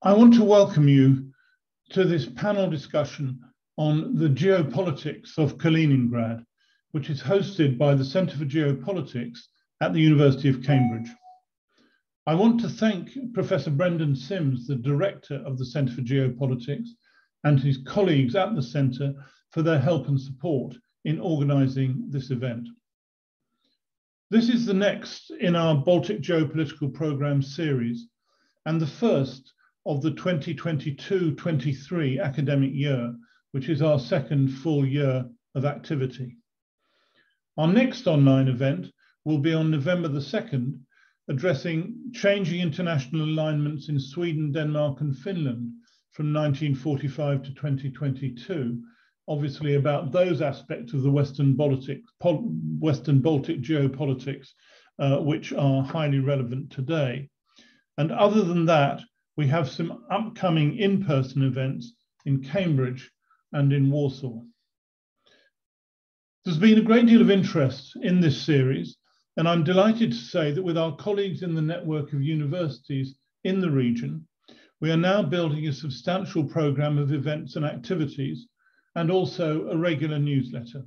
I want to welcome you to this panel discussion on the geopolitics of Kaliningrad, which is hosted by the Centre for Geopolitics at the University of Cambridge. I want to thank Professor Brendan Simms, the director of the Centre for Geopolitics, and his colleagues at the Centre for their help and support in organising this event. This is the next in our Baltic Geopolitical Programme series and the first of the 2022-23 academic year, which is our second full year of activity. Our next online event will be on November the 2nd, addressing changing international alignments in Sweden, Denmark and Finland from 1945 to 2022, obviously about those aspects of the Western Baltic, Western Baltic geopolitics uh, which are highly relevant today. And other than that, we have some upcoming in-person events in Cambridge and in Warsaw. There's been a great deal of interest in this series, and I'm delighted to say that with our colleagues in the network of universities in the region, we are now building a substantial program of events and activities and also a regular newsletter.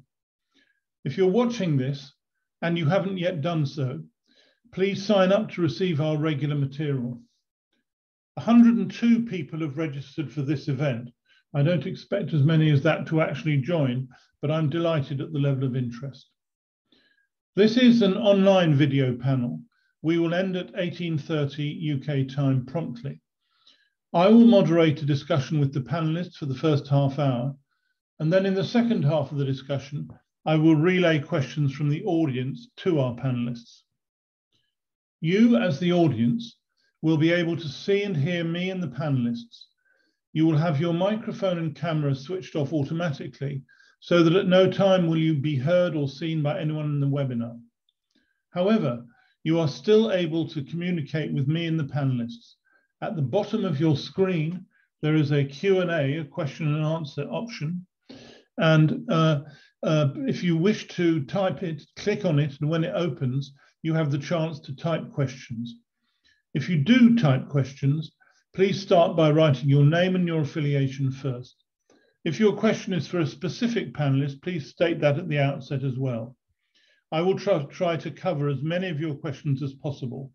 If you're watching this and you haven't yet done so, please sign up to receive our regular material. 102 people have registered for this event. I don't expect as many as that to actually join, but I'm delighted at the level of interest. This is an online video panel. We will end at 18.30 UK time promptly. I will moderate a discussion with the panelists for the first half hour, and then in the second half of the discussion, I will relay questions from the audience to our panelists. You, as the audience, will be able to see and hear me and the panelists. You will have your microphone and camera switched off automatically so that at no time will you be heard or seen by anyone in the webinar. However, you are still able to communicate with me and the panelists. At the bottom of your screen, there is a Q&A, a question and answer option. And uh, uh, if you wish to type it, click on it, and when it opens, you have the chance to type questions. If you do type questions, please start by writing your name and your affiliation first. If your question is for a specific panelist, please state that at the outset as well. I will try, try to cover as many of your questions as possible,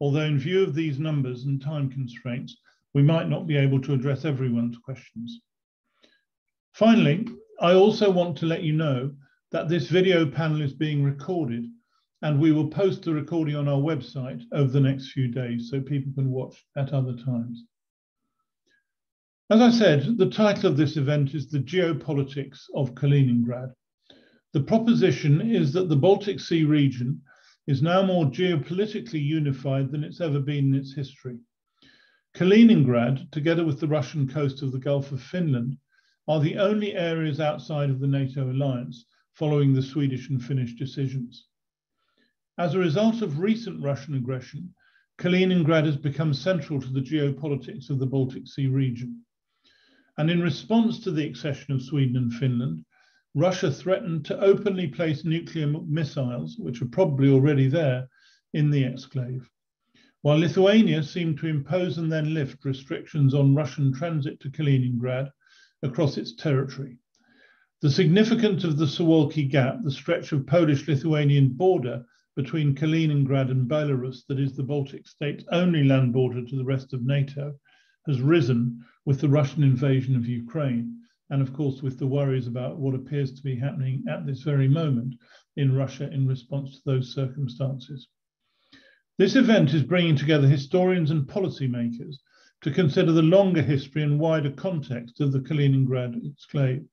although in view of these numbers and time constraints, we might not be able to address everyone's questions. Finally, I also want to let you know that this video panel is being recorded and we will post the recording on our website over the next few days so people can watch at other times. As I said, the title of this event is The Geopolitics of Kaliningrad. The proposition is that the Baltic Sea region is now more geopolitically unified than it's ever been in its history. Kaliningrad, together with the Russian coast of the Gulf of Finland, are the only areas outside of the NATO alliance following the Swedish and Finnish decisions. As a result of recent Russian aggression, Kaliningrad has become central to the geopolitics of the Baltic Sea region. And in response to the accession of Sweden and Finland, Russia threatened to openly place nuclear missiles, which are probably already there, in the exclave. While Lithuania seemed to impose and then lift restrictions on Russian transit to Kaliningrad across its territory. The significance of the Suwalki Gap, the stretch of Polish-Lithuanian border between Kaliningrad and Belarus, that is the Baltic state's only land border to the rest of NATO, has risen with the Russian invasion of Ukraine, and of course with the worries about what appears to be happening at this very moment in Russia in response to those circumstances. This event is bringing together historians and policymakers to consider the longer history and wider context of the Kaliningrad exclave.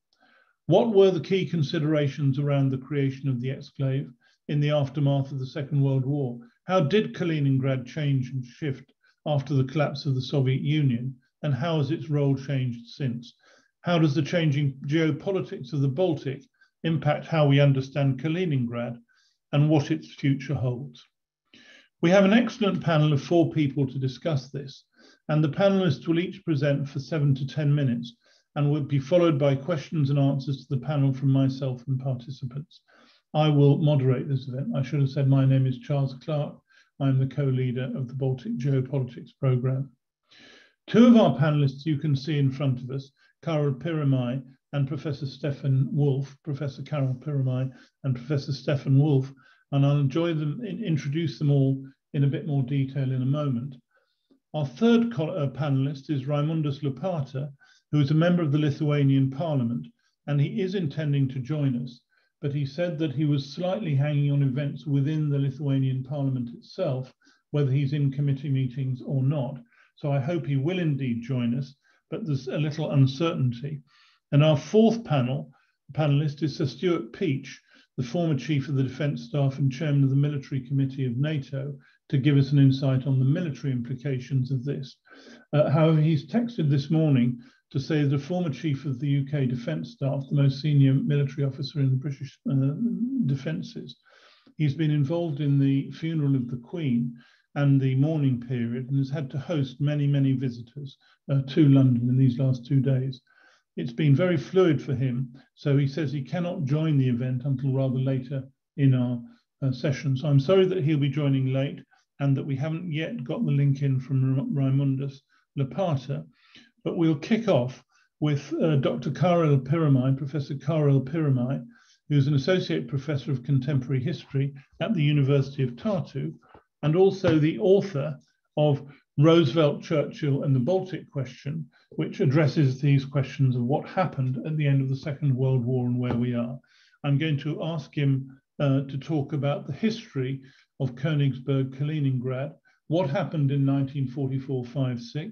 What were the key considerations around the creation of the exclave in the aftermath of the Second World War? How did Kaliningrad change and shift after the collapse of the Soviet Union, and how has its role changed since? How does the changing geopolitics of the Baltic impact how we understand Kaliningrad and what its future holds? We have an excellent panel of four people to discuss this, and the panelists will each present for seven to 10 minutes and will be followed by questions and answers to the panel from myself and participants. I will moderate this event. I should have said my name is Charles Clarke. I'm the co-leader of the Baltic Geopolitics Programme. Two of our panelists you can see in front of us, Kaarel Piirimäe and Professor Stefan Wolff, Professor Kaarel Piirimäe and Professor Stefan Wolff, and I'll enjoy them, introduce them all in a bit more detail in a moment. Our third uh, panelist is Raimundas Lopata, who is a member of the Lithuanian Parliament, and he is intending to join us, but he said that he was slightly hanging on events within the Lithuanian Parliament itself, whether he's in committee meetings or not. So I hope he will indeed join us, but there's a little uncertainty. And our fourth panel panelist is Sir Stuart Peach, the former chief of the Defence Staff and chairman of the Military Committee of NATO, to give us an insight on the military implications of this. Uh, however, he's texted this morning to say a former chief of the UK Defence Staff, the most senior military officer in the British uh, defences, he's been involved in the funeral of the Queen and the mourning period and has had to host many, many visitors uh, to London in these last two days. It's been very fluid for him, so he says he cannot join the event until rather later in our uh, session. So I'm sorry that he'll be joining late and that we haven't yet got the link in from Raimundas Lopata, but we'll kick off with uh, Dr. Kaarel Piirimäe, Professor Kaarel Piirimäe, who's an associate professor of contemporary history at the University of Tartu, and also the author of Roosevelt, Churchill, and the Baltic Question, which addresses these questions of what happened at the end of the Second World War and where we are. I'm going to ask him uh, to talk about the history of Königsberg, Kaliningrad, what happened in 1944-5-6.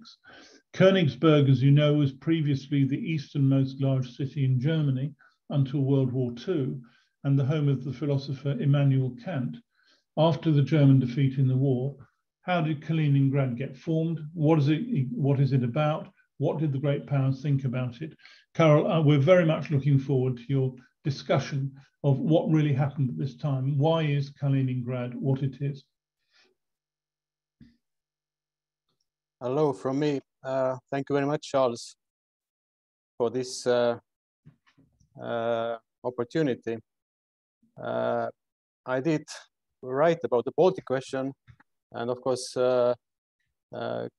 Königsberg, as you know, was previously the easternmost large city in Germany until World War II and the home of the philosopher Immanuel Kant. After the German defeat in the war, how did Kaliningrad get formed? What is it? What is it about? What did the great powers think about it? Kaarel, uh, we're very much looking forward to your discussion of what really happened at this time. Why is Kaliningrad what it is? Hello from me. Uh, thank you very much, Charles, for this uh, uh opportunity. Uh, I did write about the Baltic question. And of course, uh,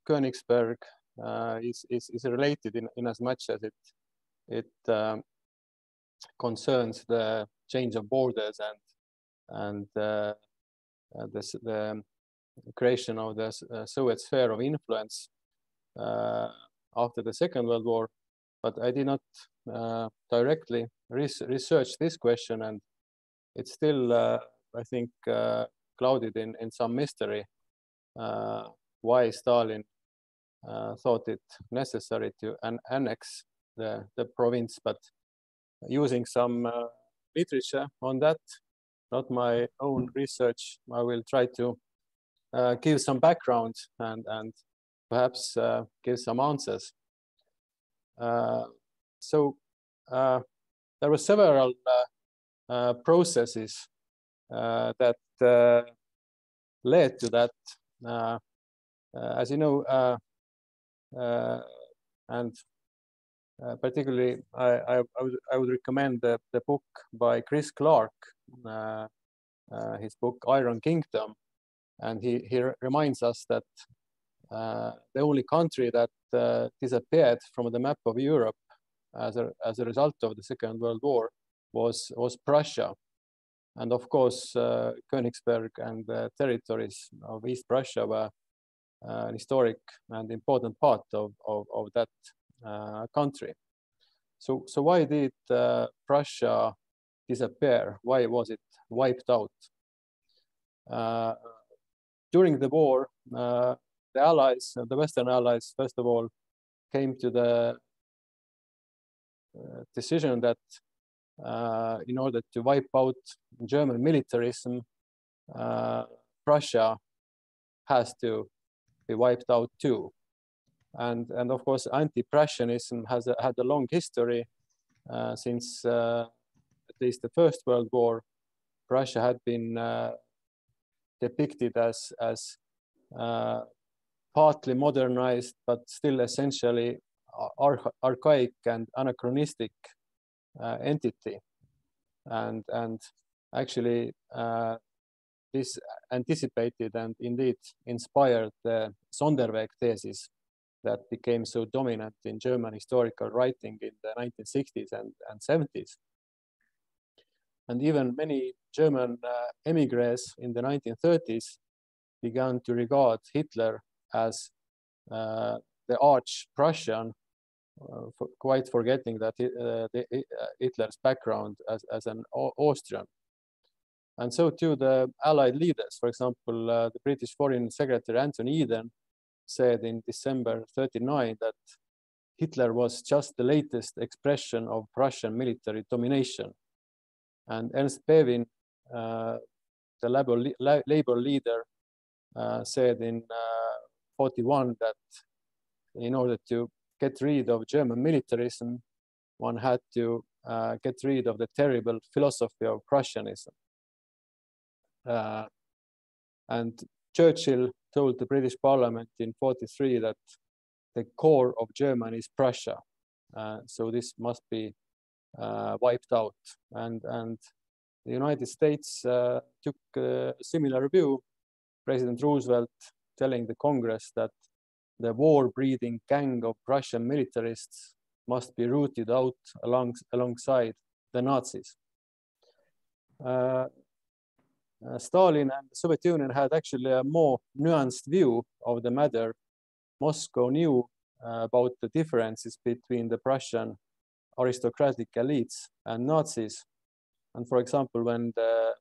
Königsberg is, is, is related in, in as much as it, it um, concerns the change of borders and, and the, the creation of the Soviet sphere of influence after the Second World War. But I did not directly res research this question and it's still I think, uh, clouded in, in some mystery uh, why Stalin uh, thought it necessary to an annex the, the province, but using some literature on that, not my own research, I will try to uh, give some background and, and perhaps uh, give some answers. Uh, so there were several processes uh, that uh, led to that. Uh, as you know, and particularly, I, I, I, would, I would recommend the, the book by Chris Clark, his book Iron Kingdom, and he, he reminds us that uh, the only country that uh, disappeared from the map of Europe as a, as a result of the Second World War was, was Prussia. And of course, uh, Königsberg and the territories of East Prussia were uh, an historic and important part of, of, of that uh, country. So, so why did uh, Prussia disappear? Why was it wiped out? Uh, during the war, uh, the allies, the Western allies, first of all, came to the decision that uh, in order to wipe out German militarism, uh, Prussia has to be wiped out too. And, and of course, anti-Prussianism has a, had a long history uh, since uh, at least the First World War. Prussia had been uh, depicted as, as uh, partly modernized, but still essentially archaic and anachronistic uh, entity. And, and actually, uh, this anticipated and indeed inspired the Sonderweg thesis that became so dominant in German historical writing in the 1960s and, and 70s. And even many German uh, emigres in the 1930s began to regard Hitler as uh, the arch Prussian, uh, for quite forgetting that uh, Hitler's background as, as an Austrian. And so too the Allied leaders, for example, the British Foreign Secretary Anthony Eden said in December 39 that Hitler was just the latest expression of Prussian military domination. And Ernest Bevin, uh, the labor, labor leader, uh, said in uh, 41 that in order to get rid of German militarism, one had to uh, get rid of the terrible philosophy of Prussianism. Uh, and Churchill told the British Parliament in 43 that the core of Germany is Prussia. Uh, so this must be uh, wiped out. And, and the United States uh, took a similar view. President Roosevelt telling the Congress that the war-breeding gang of Prussian militarists must be rooted out along, alongside the Nazis. Uh, uh, Stalin and the Soviet Union had actually a more nuanced view of the matter. Moscow knew uh, about the differences between the Prussian aristocratic elites and Nazis. And for example, when the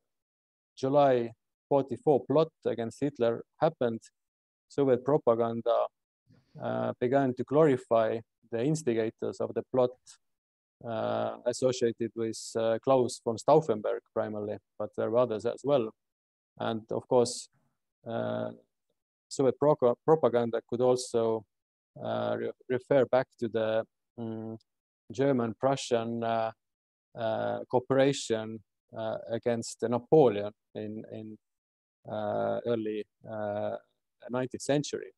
July 44 plot against Hitler happened, Soviet propaganda uh, began to glorify the instigators of the plot uh, associated with uh, Claus von Stauffenberg primarily, but there were others as well. And of course, uh, Soviet pro propaganda could also uh, re refer back to the um, German-Prussian uh, uh, cooperation against Napoleon in, in early 19th century.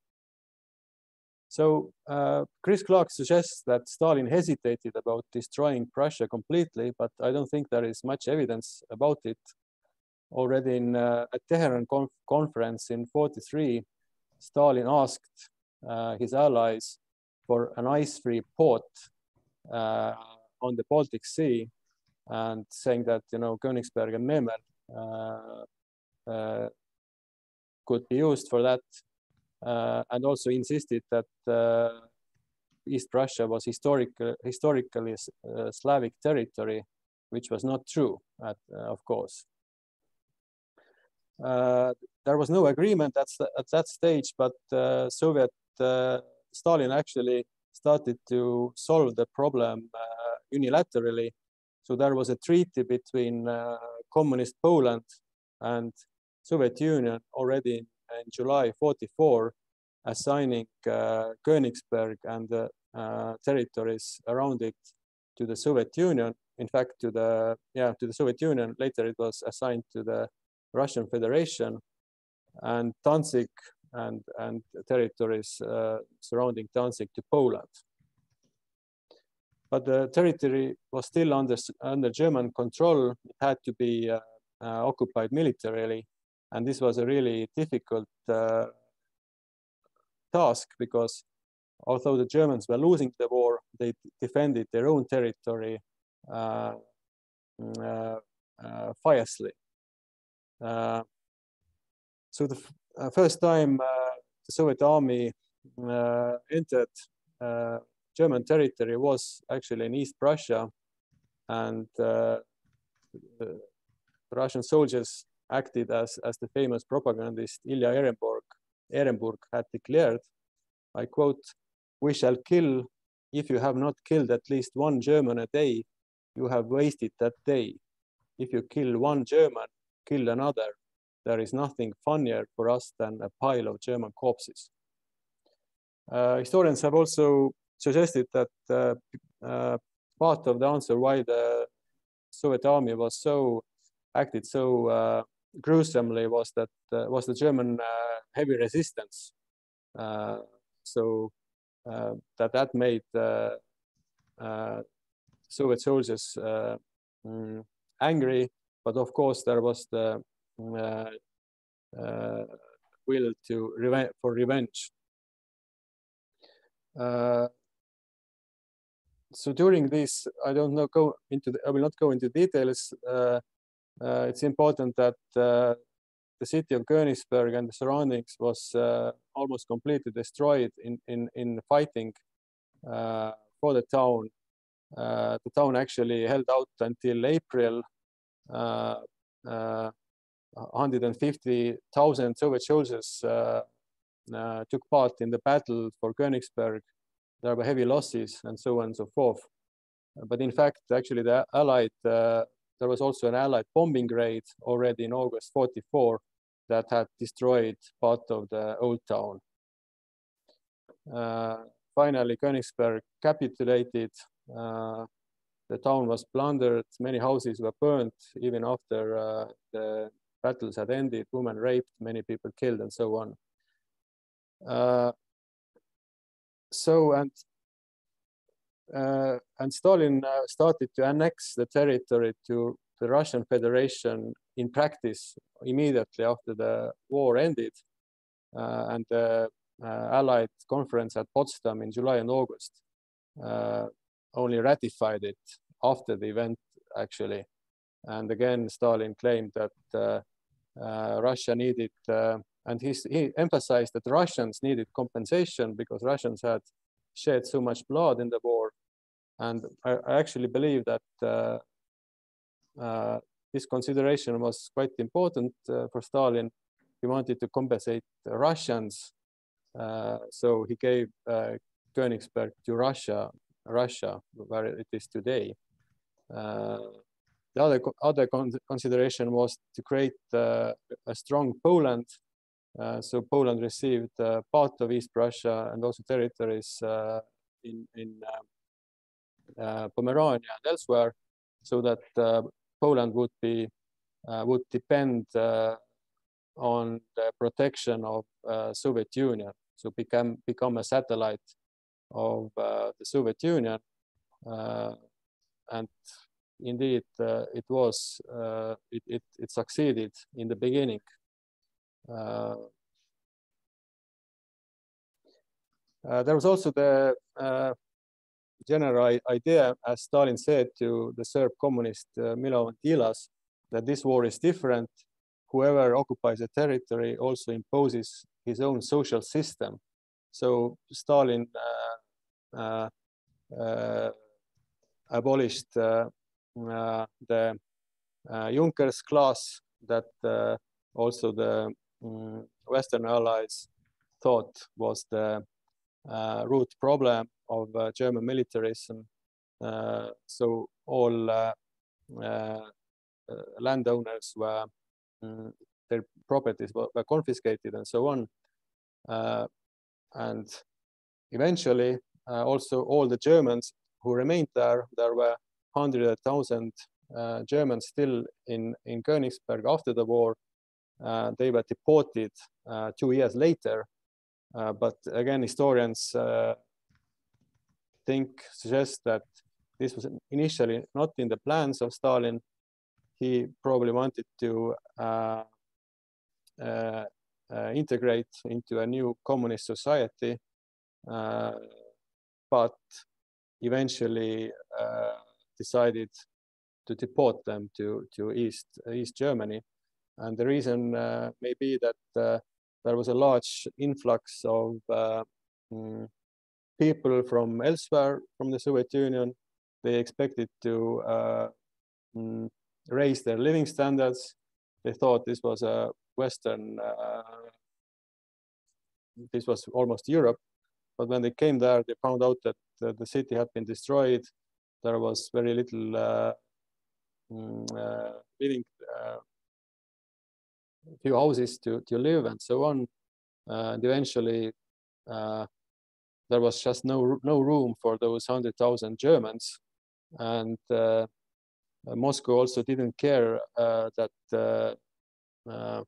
So uh, Chris Clark suggests that Stalin hesitated about destroying Prussia completely, but I don't think there is much evidence about it. Already in uh, a Tehran conf conference in 43, Stalin asked uh, his allies for an ice-free port uh, on the Baltic Sea and saying that, you know, Königsberg and Memel uh, uh, could be used for that uh, and also insisted that uh, East Prussia was historic, historically uh, Slavic territory, which was not true, at, of course. there was no agreement at, at that stage, but Soviet Stalin actually started to solve the problem unilaterally. So there was a treaty between communist Poland and Soviet Union already in July 44, assigning uh, Königsberg and the uh, territories around it to the Soviet Union. In fact, to the yeah to the Soviet Union. Later, it was assigned to the Russian Federation, and Danzig and and territories uh, surrounding Danzig to Poland. But the territory was still under under German control. It had to be uh, uh, occupied militarily, and this was a really difficult uh, task because although the Germans were losing the war, they defended their own territory uh, mm, uh, uh fiercely. Uh, so the uh, first time the Soviet army entered German territory was actually in East Prussia, and the Russian soldiers acted as, as the famous propagandist Ilya Ehrenburg, Ehrenburg had declared, I quote, we shall kill, if you have not killed at least one German a day, you have wasted that day. If you kill one German, kill another. There is nothing funnier for us than a pile of German corpses. Uh, historians have also suggested that uh, uh, part of the answer why the Soviet army was so acted so uh, gruesomely was that uh, was the German uh, heavy resistance. Uh, so that that made Soviet soldiers mm, angry, but of course there was the will to revenge for revenge. uh, so during this, I don't know, go into the, I will not go into details. Uh, it's important that uh, the city of Königsberg and the surroundings was uh, almost completely destroyed in, in, in fighting uh, for the town. Uh, the town actually held out until April. 150,000 Soviet soldiers took part in the battle for Königsberg there were heavy losses and so on and so forth. But in fact, actually the Allied, uh, there was also an Allied bombing raid already in August 44 that had destroyed part of the old town. Uh, finally, Königsberg capitulated. Uh, the town was plundered, many houses were burnt even after uh, the battles had ended, women raped, many people killed and so on. Uh, so and uh, and Stalin uh, started to annex the territory to the Russian Federation in practice immediately after the war ended, uh, and the uh, Allied conference at Potsdam in July and August uh, only ratified it after the event actually, and again Stalin claimed that uh, Russia needed and he, he emphasized that Russians needed compensation because Russians had shed so much blood in the war. And I, I actually believe that uh, uh, this consideration was quite important uh, for Stalin. He wanted to compensate Russians. Uh, so he gave uh, Königsberg to Russia, Russia, where it is today. Uh, the other, other con consideration was to create a strong Poland uh, so Poland received uh, part of East Prussia and also territories uh, in, in Pomerania and elsewhere, so that Poland would be would depend on the protection of Soviet Union, so become become a satellite of the Soviet Union, and indeed uh, it was uh, it, it, it, succeeded in the beginning. Uh, uh, there was also the uh, general idea, as Stalin said to the Serb communist uh, Milovan Djilas, that this war is different. Whoever occupies a territory also imposes his own social system. So Stalin uh, uh, abolished the Junkers class that also the um, Western allies thought was the uh, root problem of uh, German militarism. Uh, so all uh, uh, landowners were, um, their properties were, were, confiscated and so on. and eventually, also all the Germans who remained there, there were 100,000 Germans still in, in Königsberg after the war, uh, they were deported uh, two years later. Uh, but again, historians think, suggests that this was initially not in the plans of Stalin. He probably wanted to uh, uh, uh, integrate into a new communist society, but eventually decided to deport them to, to East, East Germany. And the reason uh, may be that uh, there was a large influx of uh, mm, people from elsewhere from the Soviet Union. They expected to mm, raise their living standards. They thought this was a Western, this was almost Europe. But when they came there, they found out that the city had been destroyed. There was very little uh, mm, uh, living uh, few houses to, to live and so on. Uh, and eventually, uh, there was just no no room for those hundred thousand Germans, and uh, Moscow also didn't care uh, that uh, uh,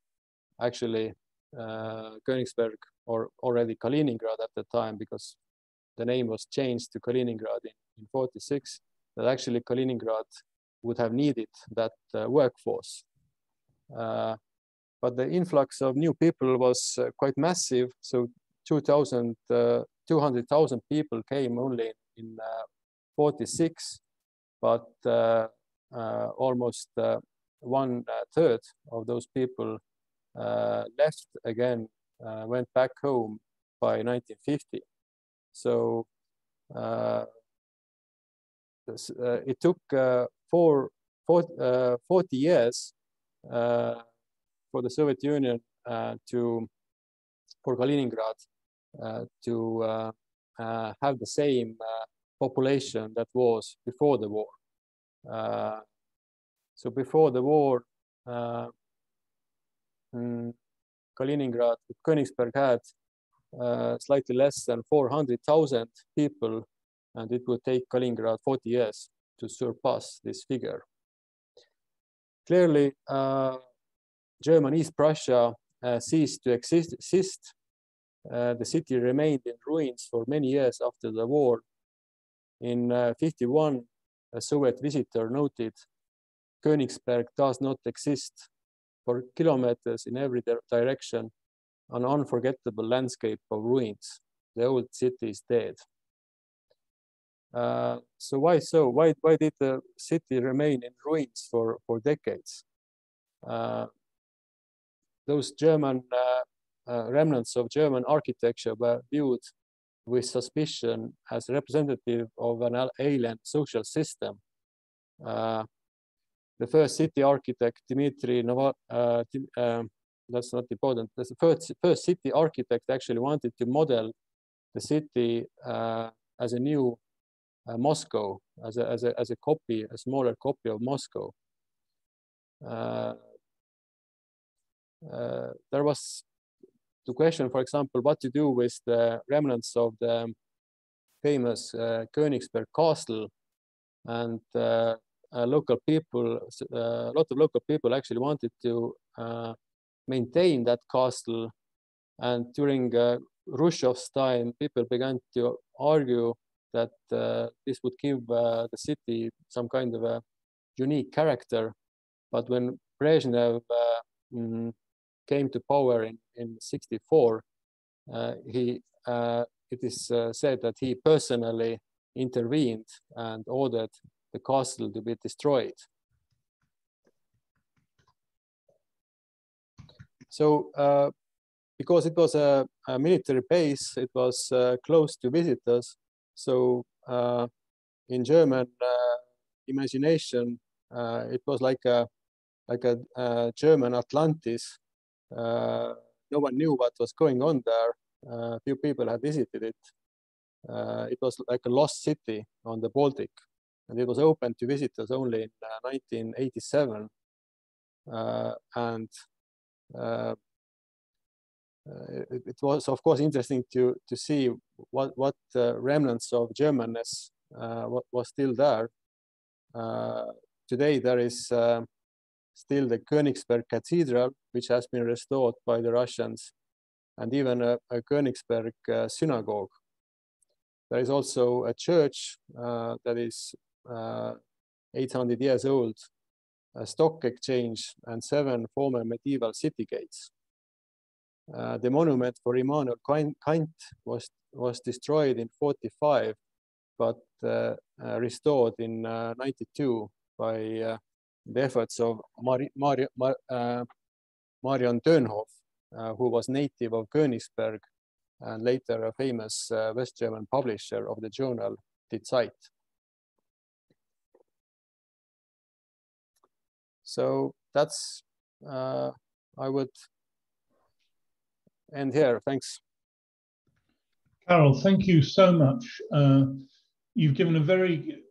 actually Königsberg or already Kaliningrad at the time, because the name was changed to Kaliningrad in, in 46, that actually Kaliningrad would have needed that workforce. But the influx of new people was uh, quite massive. So 2,000 uh, 200,000 people came only in uh, 46, but uh, uh, almost one third of those people left again, went back home by 1950. So uh, uh, it took uh, four, four 40 years for the Soviet Union to, for Kaliningrad, to have the same population that was before the war. so before the war, mm, Kaliningrad, Königsberg had uh, slightly less than 400,000 people, and it would take Kaliningrad 40 years to surpass this figure. Clearly, uh, German East Prussia uh, ceased to exist. exist. Uh, the city remained in ruins for many years after the war. In uh, 51, a Soviet visitor noted, Königsberg does not exist for kilometers in every direction an unforgettable landscape of ruins. The old city is dead. Uh, so why so? Why, why did the city remain in ruins for, for decades? Uh, those German uh, uh remnants of German architecture were viewed with suspicion as representative of an alien social system. Uh, the first city architect, Dmitry Nova, uh, um, that's not important. The first, first city architect actually wanted to model the city uh, as a new uh, Moscow, as a, as, a, as a copy, a smaller copy of Moscow. Uh, uh there was the question, for example, what to do with the remnants of the famous uh, Königsberg castle and uh, local people, a lot of local people actually wanted to maintain that castle. And during uh, Khrushchev's time, people began to argue that uh, this would give uh, the city some kind of a unique character. But when Brezhnev uh, mm, came to power in, in 64, uh, he, uh, it is said that he personally intervened and ordered the castle to be destroyed. So uh, because it was a, a, military base, it was uh, close to visitors. So uh, in German uh, imagination, uh, it was like a like a German Atlantis. Uh, no one knew what was going on there. A few people had visited it. it was like a lost city on the Baltic, and it was open to visitors only in 1987. and uh, it, it, was of course interesting to to see what what uh, remnants of Germanness uh, was still there. today there is still the Königsberg Cathedral, which has been restored by the Russians, and even a, a Königsberg uh, synagogue. There is also a church uh, that is uh, 800 years old, a stock exchange, and seven former medieval city gates. Uh, the monument for Immanuel Kant was, was destroyed in 45, but uh, uh, restored in uh, 92 by the efforts of Mari, Mari, Mar, uh, Marion Dönhoff, who was native of Königsberg and later a famous West German publisher of the journal Die Zeit. So that's, uh, I would end here. Thanks. Kaarel, thank you so much. Uh, you've given a very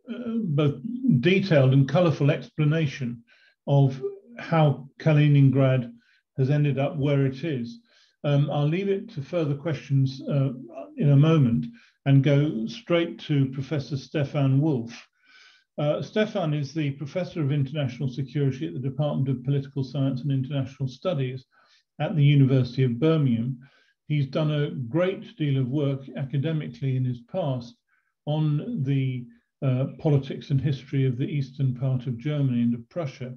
both detailed and colourful explanation of how Kaliningrad has ended up where it is. Um, I'll leave it to further questions uh, in a moment and go straight to Professor Stefan Wolff, uh, Stefan is the Professor of International Security at the Department of Political Science and International Studies at the University of Birmingham. He's done a great deal of work academically in his past on the uh, politics and history of the eastern part of Germany and of Prussia.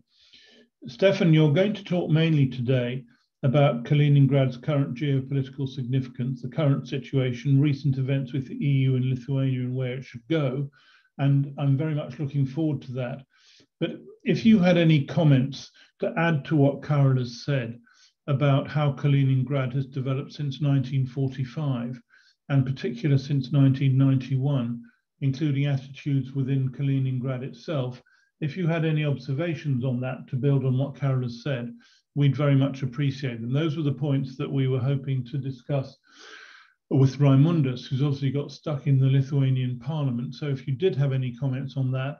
Stefan, you're going to talk mainly today about Kaliningrad's current geopolitical significance, the current situation, recent events with the EU and Lithuania and where it should go. And I'm very much looking forward to that. But if you had any comments to add to what Kaarel has said about how Kaliningrad has developed since 1945, and particular since 1991, including attitudes within Kaliningrad itself, if you had any observations on that to build on what Kaarel has said, we'd very much appreciate them. Those were the points that we were hoping to discuss with Raimundas, who's obviously got stuck in the Lithuanian parliament. So if you did have any comments on that,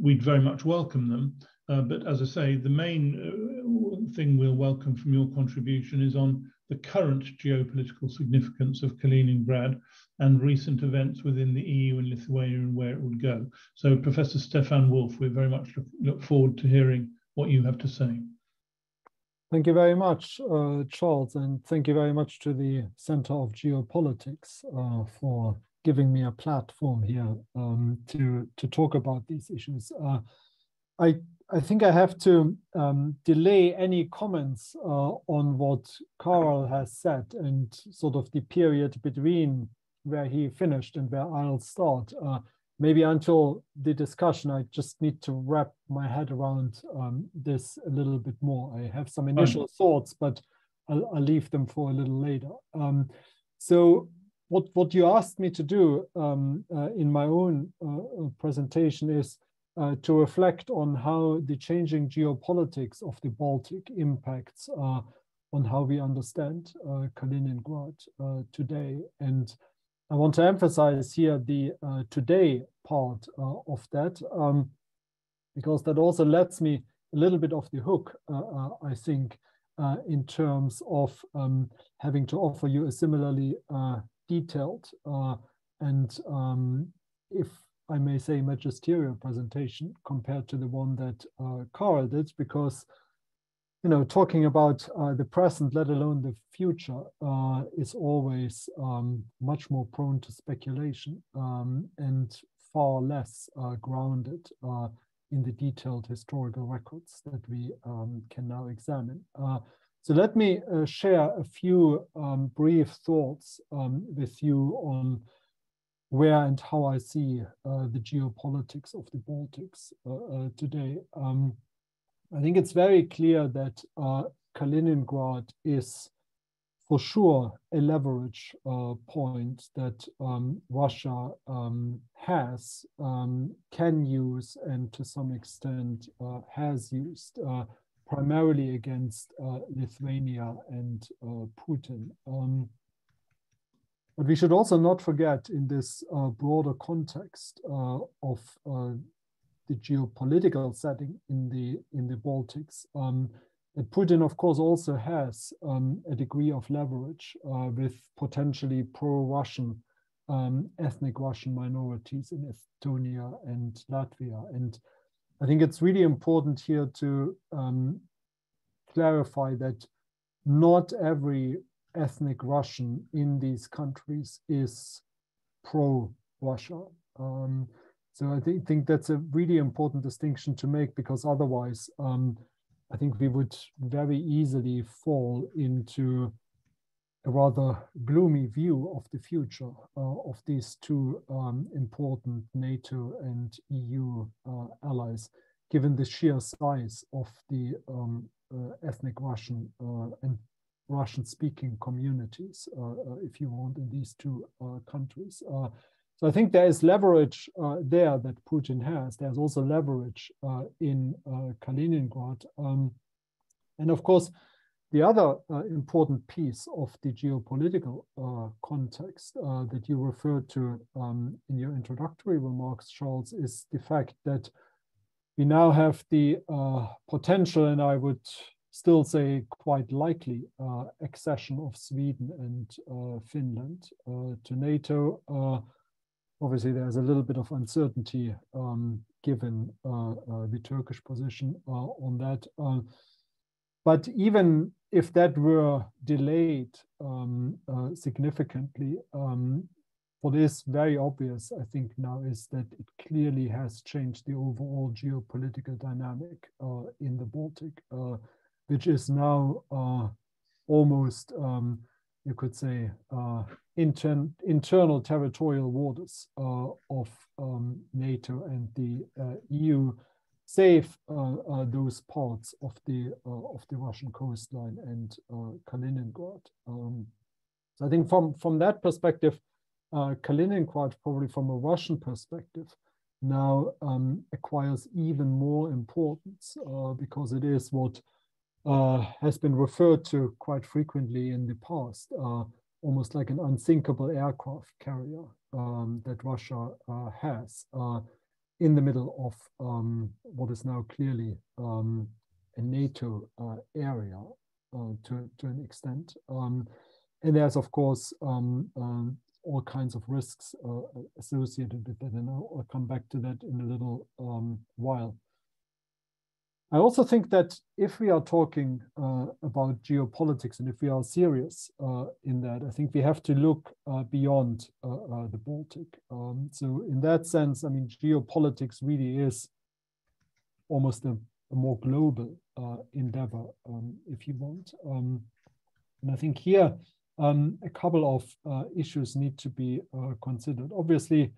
we'd very much welcome them. Uh, but as I say, the main uh, thing we'll welcome from your contribution is on the current geopolitical significance of Kaliningrad and recent events within the EU and Lithuania and where it would go. So Professor Stefan Wolff, we very much look, look forward to hearing what you have to say. Thank you very much, uh, Charles, and thank you very much to the Center of Geopolitics uh, for giving me a platform here um, to to talk about these issues. Uh, I I think I have to um, delay any comments uh, on what Carl has said and sort of the period between where he finished and where I'll start. Uh, maybe until the discussion, I just need to wrap my head around um, this a little bit more. I have some initial thoughts, but I'll, I'll, leave them for a little later. Um, so what, what you asked me to do um, uh, in my own uh presentation is uh, to reflect on how the changing geopolitics of the Baltic impacts uh, on how we understand uh, Kaliningrad uh, today. And I want to emphasize here the uh, today part uh, of that, um, because that also lets me a little bit off the hook, I think, in terms of um, having to offer you a similarly detailed and um, if I may say, magisterial presentation compared to the one that uh, Carl did, because, you know, talking about uh, the present, let alone the future, uh, is always um, much more prone to speculation um, and far less uh, grounded uh, in the detailed historical records that we um, can now examine. Uh, so let me share a few um, brief thoughts um, with you on where and how I see uh, the geopolitics of the Baltics uh, uh, today. Um, I think it's very clear that uh, Kaliningrad is for sure a leverage uh, point that um, Russia um, has, um, can use, and to some extent uh, has used primarily against Lithuania and Putin. But we should also not forget in this uh, broader context uh, of uh, the geopolitical setting in the in the Baltics um, that Putin, of course, also has um, a degree of leverage uh, with potentially pro-Russian um, ethnic Russian minorities in Estonia and Latvia. And I think it's really important here to um, clarify that not every ethnic Russian in these countries is pro-Russia. Um, so I th think that's a really important distinction to make because otherwise, um, I think we would very easily fall into a rather gloomy view of the future uh, of these two um, important NATO and EU uh, allies, given the sheer size of the um, uh, ethnic Russian uh, and Russian speaking communities, uh, uh, if you want, in these two uh, countries. so I think there is leverage there that Putin has. There's also leverage in Kaliningrad. Um, and of course, the other uh, important piece of the geopolitical uh, context uh, that you referred to um, in your introductory remarks, Charles, is the fact that we now have the potential, and I would still say quite likely uh, accession of Sweden and uh, Finland uh, to NATO. Uh, obviously, there's a little bit of uncertainty um, given uh, uh, the Turkish position on that. but even if that were delayed um, significantly, um, what is very obvious, I think, now is that it clearly has changed the overall geopolitical dynamic in the Baltic which is now uh, almost, um, you could say, uh, intern internal territorial waters uh, of um, NATO and the uh, EU save uh, those parts of the of the Russian coastline and Kaliningrad. Um, so I think from from that perspective, Kaliningrad, probably from a Russian perspective, now um, acquires even more importance uh, because it is what has been referred to quite frequently in the past, uh, almost like an unsinkable aircraft carrier um, that Russia uh, has uh, in the middle of um, what is now clearly um, a NATO uh, area to, to an extent. Um, and there's, of course, um, um, all kinds of risks uh, associated with that. And I'll, I'll, come back to that in a little um, while. I also think that if we are talking uh, about geopolitics and if we are serious uh, in that, I think we have to look uh, beyond uh, uh, the Baltic. Um, so in that sense, I mean, geopolitics really is almost a, a more global endeavor, um, if you want. Um, and I think here, um, a couple of uh, issues need to be uh, considered. Obviously,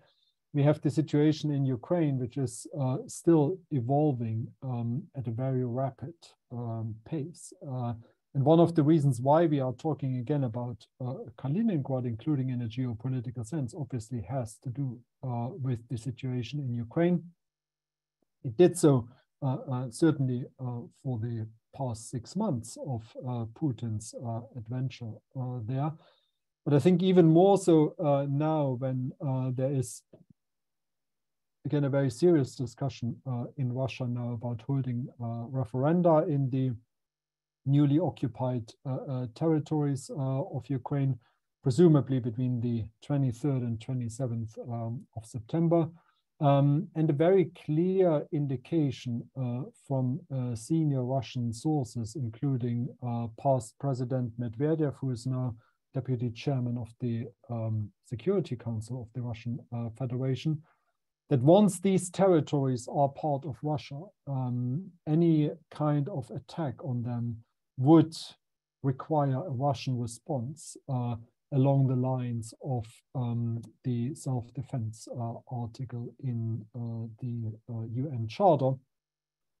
we have the situation in Ukraine, which is uh, still evolving um, at a very rapid um, pace. Uh, and one of the reasons why we are talking again about uh, Kaliningrad, including in a geopolitical sense, obviously has to do uh, with the situation in Ukraine. It did so certainly for the past six months of uh, Putin's uh, adventure uh, there. But I think even more so now when there is again a very serious discussion uh, in Russia now about holding uh, referenda in the newly occupied uh, territories of Ukraine, presumably between the 23rd and 27th um, of September. Um, and a very clear indication uh, from uh, senior Russian sources, including uh, past President Medvedev, who is now deputy chairman of the um, Security Council of the Russian uh, Federation, that once these territories are part of Russia, um, any kind of attack on them would require a Russian response uh, along the lines of um, the self-defense uh, article in uh, the UN uh, Charter.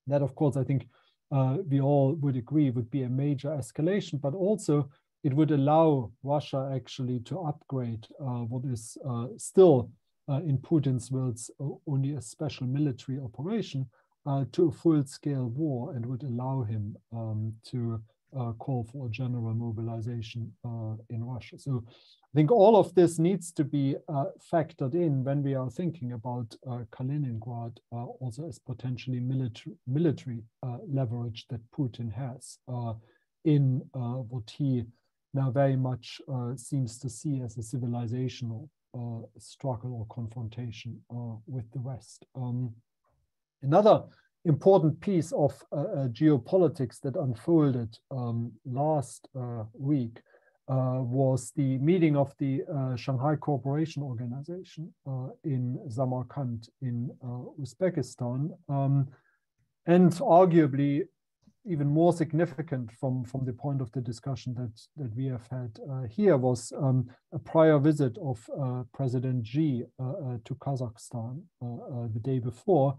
That, of course, I think uh, we all would agree would be a major escalation, but also it would allow Russia actually to upgrade uh, what is still in Putin's words only a special military operation to a full-scale war and would allow him um, to uh, call for a general mobilization uh, in Russia. So I think all of this needs to be uh, factored in when we are thinking about uh, Kaliningrad uh, also as potentially military, military uh, leverage that Putin has in what he now very much seems to see as a civilizational struggle or confrontation with the West. Um, another important piece of uh, uh, geopolitics that unfolded um, last uh, week uh, was the meeting of the uh, Shanghai Cooperation Organization uh, in Samarkand in Uzbekistan. Um, and arguably, even more significant from, from the point of the discussion that, that we have had here was um, a prior visit of President Xi to Kazakhstan the day before,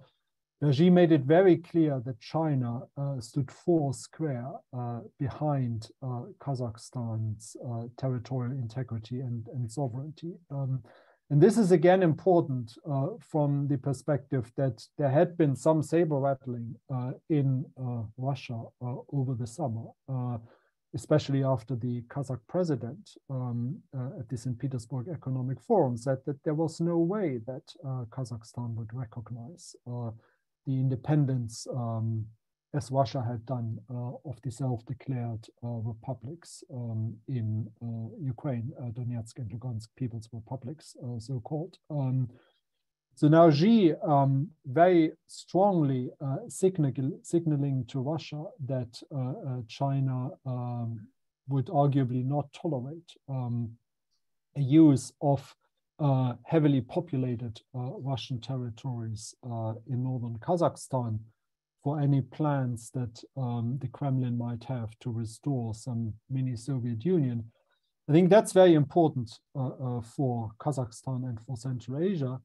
Xi made it very clear that China uh, stood four square uh, behind uh, Kazakhstan's uh, territorial integrity and, and sovereignty. Um, and this is again important uh, from the perspective that there had been some saber rattling uh, in Russia over the summer, especially after the Kazakh president um, at the St. Petersburg Economic Forum said that there was no way that Kazakhstan would recognize the independence, um, as Russia had done, uh, of the self-declared uh, republics um, in uh, Ukraine, uh, Donetsk and Lugansk People's Republics, uh, so-called. Um, so now Xi um, very strongly uh, signal, signaling to Russia that China um, would arguably not tolerate um, a use of uh, heavily populated uh, Russian territories uh, in northern Kazakhstan for any plans that um, the Kremlin might have to restore some mini Soviet Union. I think that's very important uh, uh, for Kazakhstan and for Central Asia,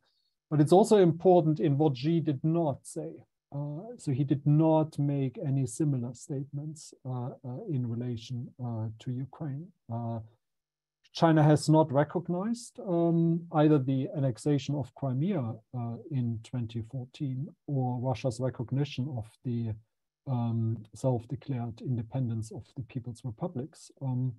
but it's also important in what Xi did not say. Uh, so he did not make any similar statements uh, uh, in relation uh, to Ukraine. China has not recognized um, either the annexation of Crimea uh, in 2014 or Russia's recognition of the um, self-declared independence of the People's Republics. Um,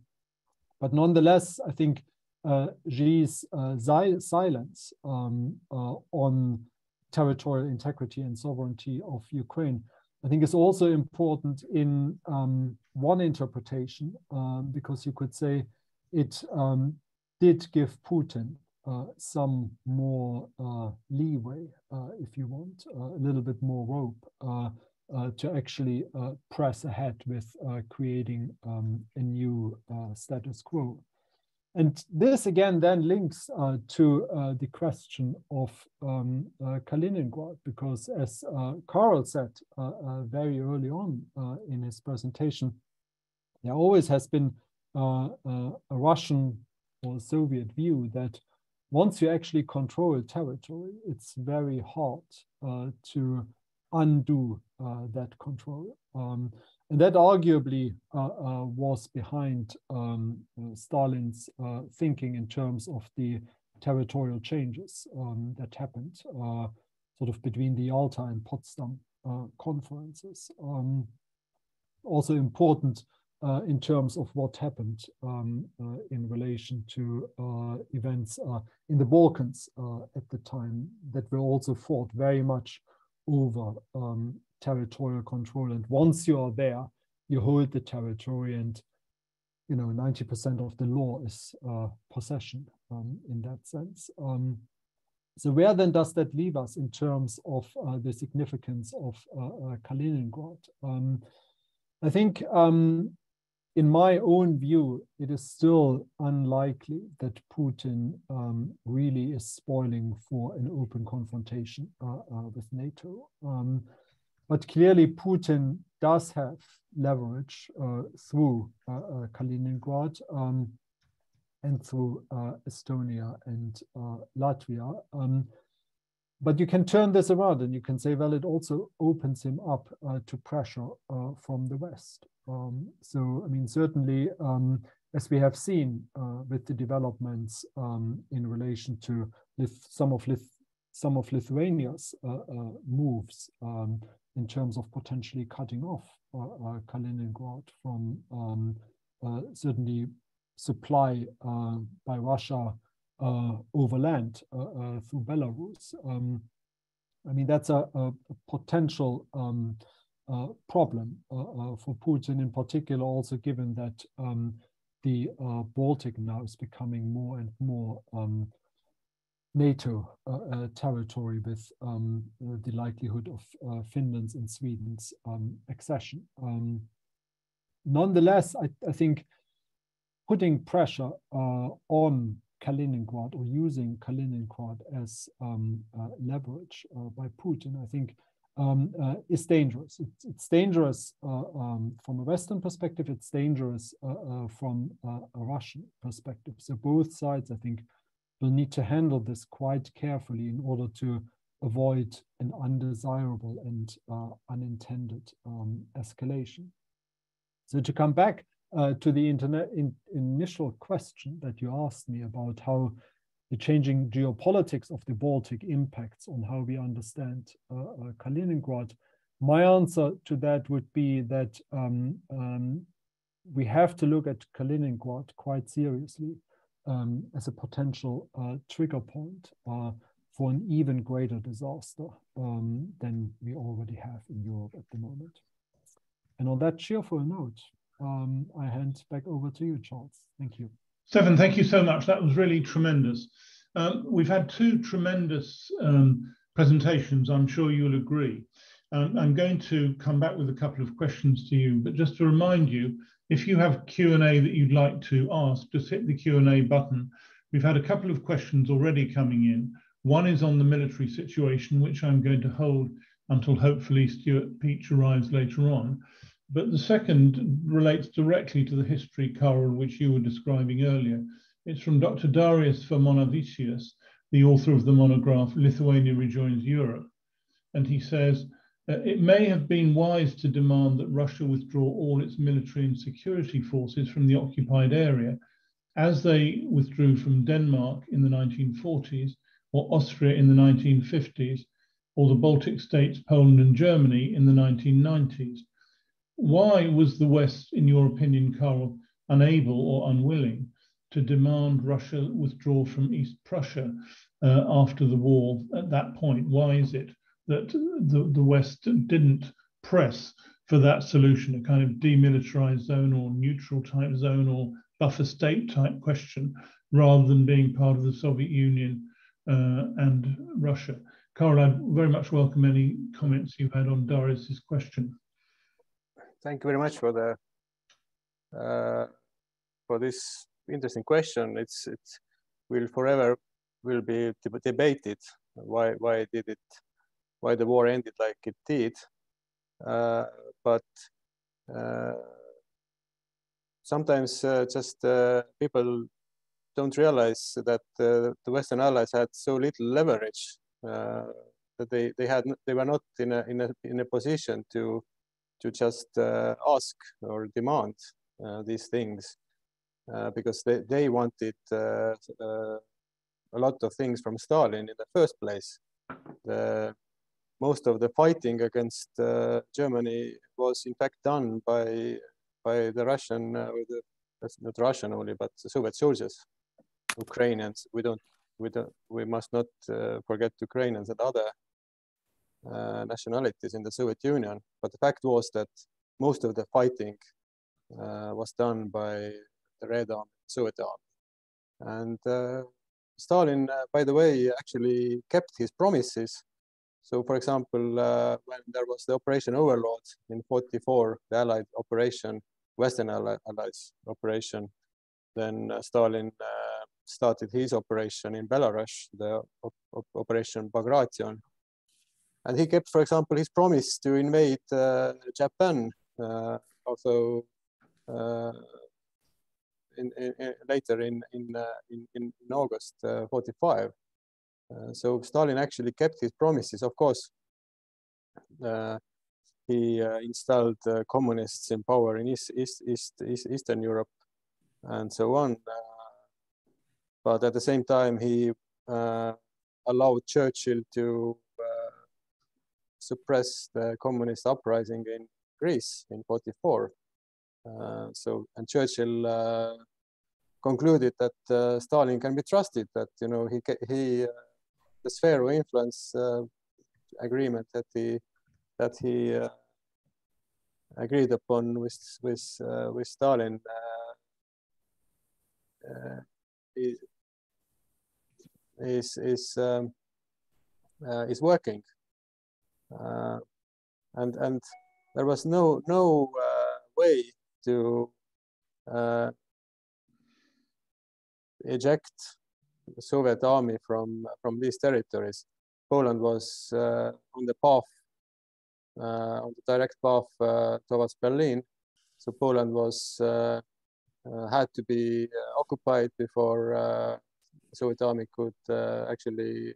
but nonetheless, I think uh, Xi's uh, silence um, uh, on territorial integrity and sovereignty of Ukraine, I think is also important in um, one interpretation, um, because you could say it um, did give Putin uh, some more uh, leeway, uh, if you want, uh, a little bit more rope uh, uh, to actually press ahead with creating um, a new status quo. And this again then links to the question of um, Kaliningrad, because as Kaarel said very early on in his presentation, there always has been uh, uh, a Russian or Soviet view that once you actually control territory, it's very hard uh, to undo that control. Um, and that arguably was behind um, Stalin's thinking in terms of the territorial changes um, that happened uh, sort of between the Yalta and Potsdam uh, conferences. Um, also important uh, in terms of what happened um, uh, in relation to uh, events uh, in the Balkans uh, at the time that were also fought very much over um, territorial control. And once you are there, you hold the territory and you know 90% of the law is uh, possession um, in that sense. Um, so where then does that leave us in terms of the significance of Kaliningrad? Um, I think um, in my own view, it is still unlikely that Putin um, really is spoiling for an open confrontation uh, uh, with NATO. Um, but clearly, Putin does have leverage uh, through uh, uh, Kaliningrad um, and through uh, Estonia and Latvia. Um, but you can turn this around and you can say, well, it also opens him up to pressure from the West. Um, so, I mean, certainly, um, as we have seen uh, with the developments um, in relation to some of Lith some of Lithuania's uh, uh, moves um, in terms of potentially cutting off uh, uh, Kaliningrad from um, uh, certainly supply by Russia over land through Belarus. Um, I mean, that's a, a potential uh, problem uh, uh, for Putin in particular, also given that um, the uh, Baltic now is becoming more and more um, NATO uh, territory with um, the likelihood of Finland's and Sweden's um, accession. Um, nonetheless, I, I, think putting pressure on Kaliningrad or using Kaliningrad as um, leverage by Putin, I think um, uh, is dangerous. It's, it's dangerous uh, um, from a Western perspective. It's dangerous uh, uh from uh, a Russian perspective. So both sides, I think, will need to handle this quite carefully in order to avoid an undesirable and uh, unintended um, escalation. So to come back to the in, initial question that you asked me about how the changing geopolitics of the Baltic impacts on how we understand uh, uh, Kaliningrad. My answer to that would be that um, um, we have to look at Kaliningrad quite seriously um, as a potential uh, trigger point uh, for an even greater disaster um, than we already have in Europe at the moment. And on that cheerful note, um, I hand back over to you, Charles. Thank you. Stefan, thank you so much. That was really tremendous. Um, we've had two tremendous um, presentations, I'm sure you'll agree. Um, I'm going to come back with a couple of questions to you, but just to remind you, if you have Q&A that you'd like to ask, just hit the Q&A button. We've had a couple of questions already coming in. One is on the military situation, which I'm going to hold until hopefully Stuart Peach arrives later on. But the second relates directly to the history, Kaarel, which you were describing earlier. It's from Dr. Darius Furmonavicius, the author of the monograph Lithuania Rejoins Europe. And he says, uh, it may have been wise to demand that Russia withdraw all its military and security forces from the occupied area, as they withdrew from Denmark in the 1940s, or Austria in the 1950s, or the Baltic states, Poland, and Germany in the 1990s. Why was the West, in your opinion, Kaarel, unable or unwilling to demand Russia withdraw from East Prussia uh, after the war at that point? Why is it that the, the West didn't press for that solution, a kind of demilitarized zone or neutral type zone or buffer state type question, rather than being part of the Soviet Union uh, and Russia? Kaarel, I very much welcome any comments you had on Darius's question thank you very much for the uh, for this interesting question. It's it will forever will be debated why why did it why the war ended like it did, uh, but uh, sometimes uh, just uh, people don't realize that uh, the Western allies had so little leverage that they they had they were not in a in a in a position to to just uh, ask or demand uh, these things uh, because they, they wanted a lot of things from Stalin in the first place. The, most of the fighting against Germany was in fact done by by the Russian, uh, the, not Russian only, but Soviet soldiers, Ukrainians. We don't, we don't, we must not uh, forget Ukrainians and other uh, nationalities in the Soviet Union. But the fact was that most of the fighting uh, was done by the Red Army, Soviet Army. And uh, Stalin, by the way, actually kept his promises. So, for example, uh, when there was the Operation Overlord in 44, the Allied operation, Western Allies operation, then uh, Stalin uh, started his operation in Belarus, the op op Operation Bagration, and he kept, for example, his promise to invade uh, Japan, uh, also uh, in, in, later in uh, in, in, in August uh, 45. Uh, so Stalin actually kept his promises. Of course, he installed communists in power in East, East, East, East, Eastern Europe and so on. but at the same time, he allowed Churchill to suppress the communist uprising in Greece in 44. Uh, so, and Churchill uh, concluded that uh, Stalin can be trusted, that, you know, he, he uh, the sphere of influence uh, agreement that he, that he uh, agreed upon with, with, with Stalin is, is, um, is working. Uh, and and there was no no uh, way to uh, eject the Soviet army from from these territories. Poland was uh, on the path, uh, on the direct path uh, towards Berlin. So Poland was had to be occupied before Soviet army could actually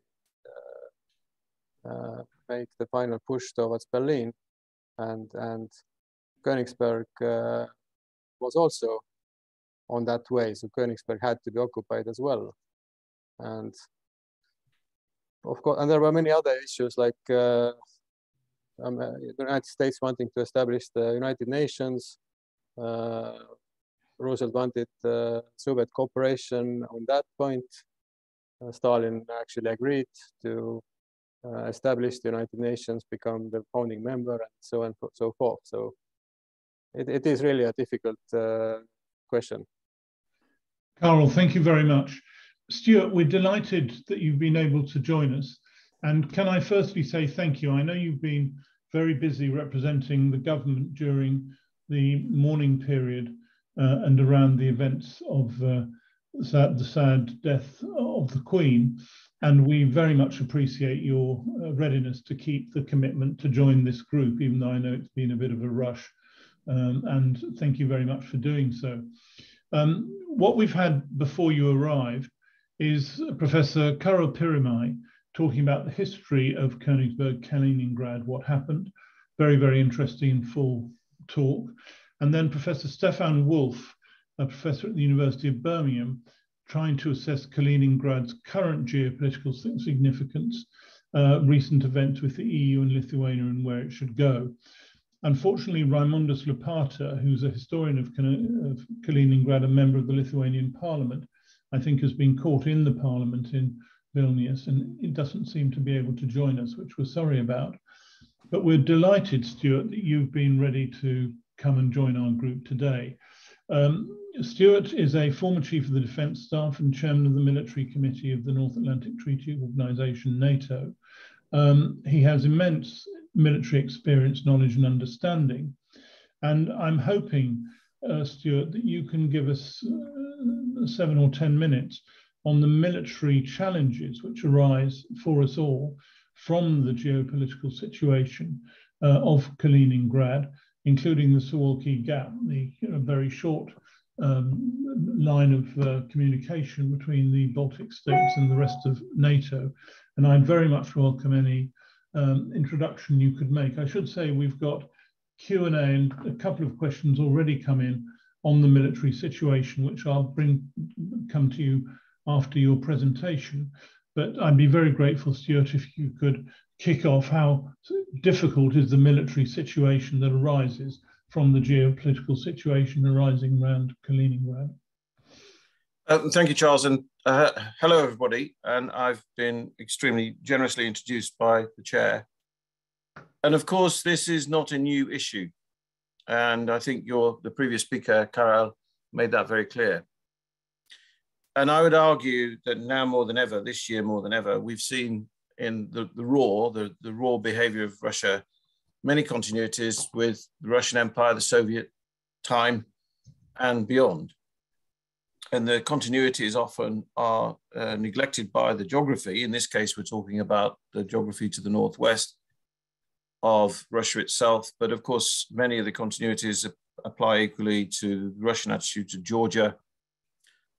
uh, make the final push towards Berlin, and and Königsberg uh, was also on that way. So Königsberg had to be occupied as well, and of course, and there were many other issues like uh, um, uh, the United States wanting to establish the United Nations. Uh, Roosevelt wanted uh, Soviet cooperation on that point. Uh, Stalin actually agreed to uh, establish the United Nations, become the founding member, and so on and so forth. So it, it is really a difficult uh, question. Kaarel, thank you very much. Stuart, we're delighted that you've been able to join us. And can I firstly say thank you? I know you've been very busy representing the government during the mourning period uh, and around the events of uh, the sad death of the Queen. And we very much appreciate your uh, readiness to keep the commitment to join this group, even though I know it's been a bit of a rush. Um, and thank you very much for doing so. Um, what we've had before you arrived is Professor Kaarel Piirimäe talking about the history of Königsberg, Kaliningrad, what happened. Very, very interesting and full talk. And then Professor Stefan Wolff, a professor at the University of Birmingham, trying to assess Kaliningrad's current geopolitical significance, uh, recent events with the EU and Lithuania and where it should go. Unfortunately, Raimundas Lopata, who's a historian of, of Kaliningrad, a member of the Lithuanian parliament, I think has been caught in the parliament in Vilnius and it doesn't seem to be able to join us, which we're sorry about. But we're delighted, Stuart, that you've been ready to come and join our group today. Um, Stuart is a former Chief of the Defence Staff and Chairman of the Military Committee of the North Atlantic Treaty Organisation, NATO. Um, he has immense military experience, knowledge, and understanding. And I'm hoping, uh, Stuart, that you can give us uh, seven or 10 minutes on the military challenges which arise for us all from the geopolitical situation uh, of Kaliningrad, including the Suwałki Gap, the you know, very short um, line of uh, communication between the Baltic states and the rest of NATO. And I'd very much welcome any um, introduction you could make. I should say we've got Q&A and a couple of questions already come in on the military situation, which I'll bring come to you after your presentation. But I'd be very grateful, Stuart, if you could kick off how difficult is the military situation that arises from the geopolitical situation arising around Kaliningrad. Uh, thank you, Charles, and uh, hello, everybody. And I've been extremely generously introduced by the chair. And of course, this is not a new issue. And I think your the previous speaker, Kaarel, made that very clear. And I would argue that now more than ever, this year more than ever, we've seen in the, the raw, the, the raw behavior of Russia, many continuities with the Russian Empire, the Soviet time, and beyond and the continuities often are uh, neglected by the geography. In this case, we're talking about the geography to the northwest of Russia itself. But of course, many of the continuities apply equally to the Russian attitude to Georgia,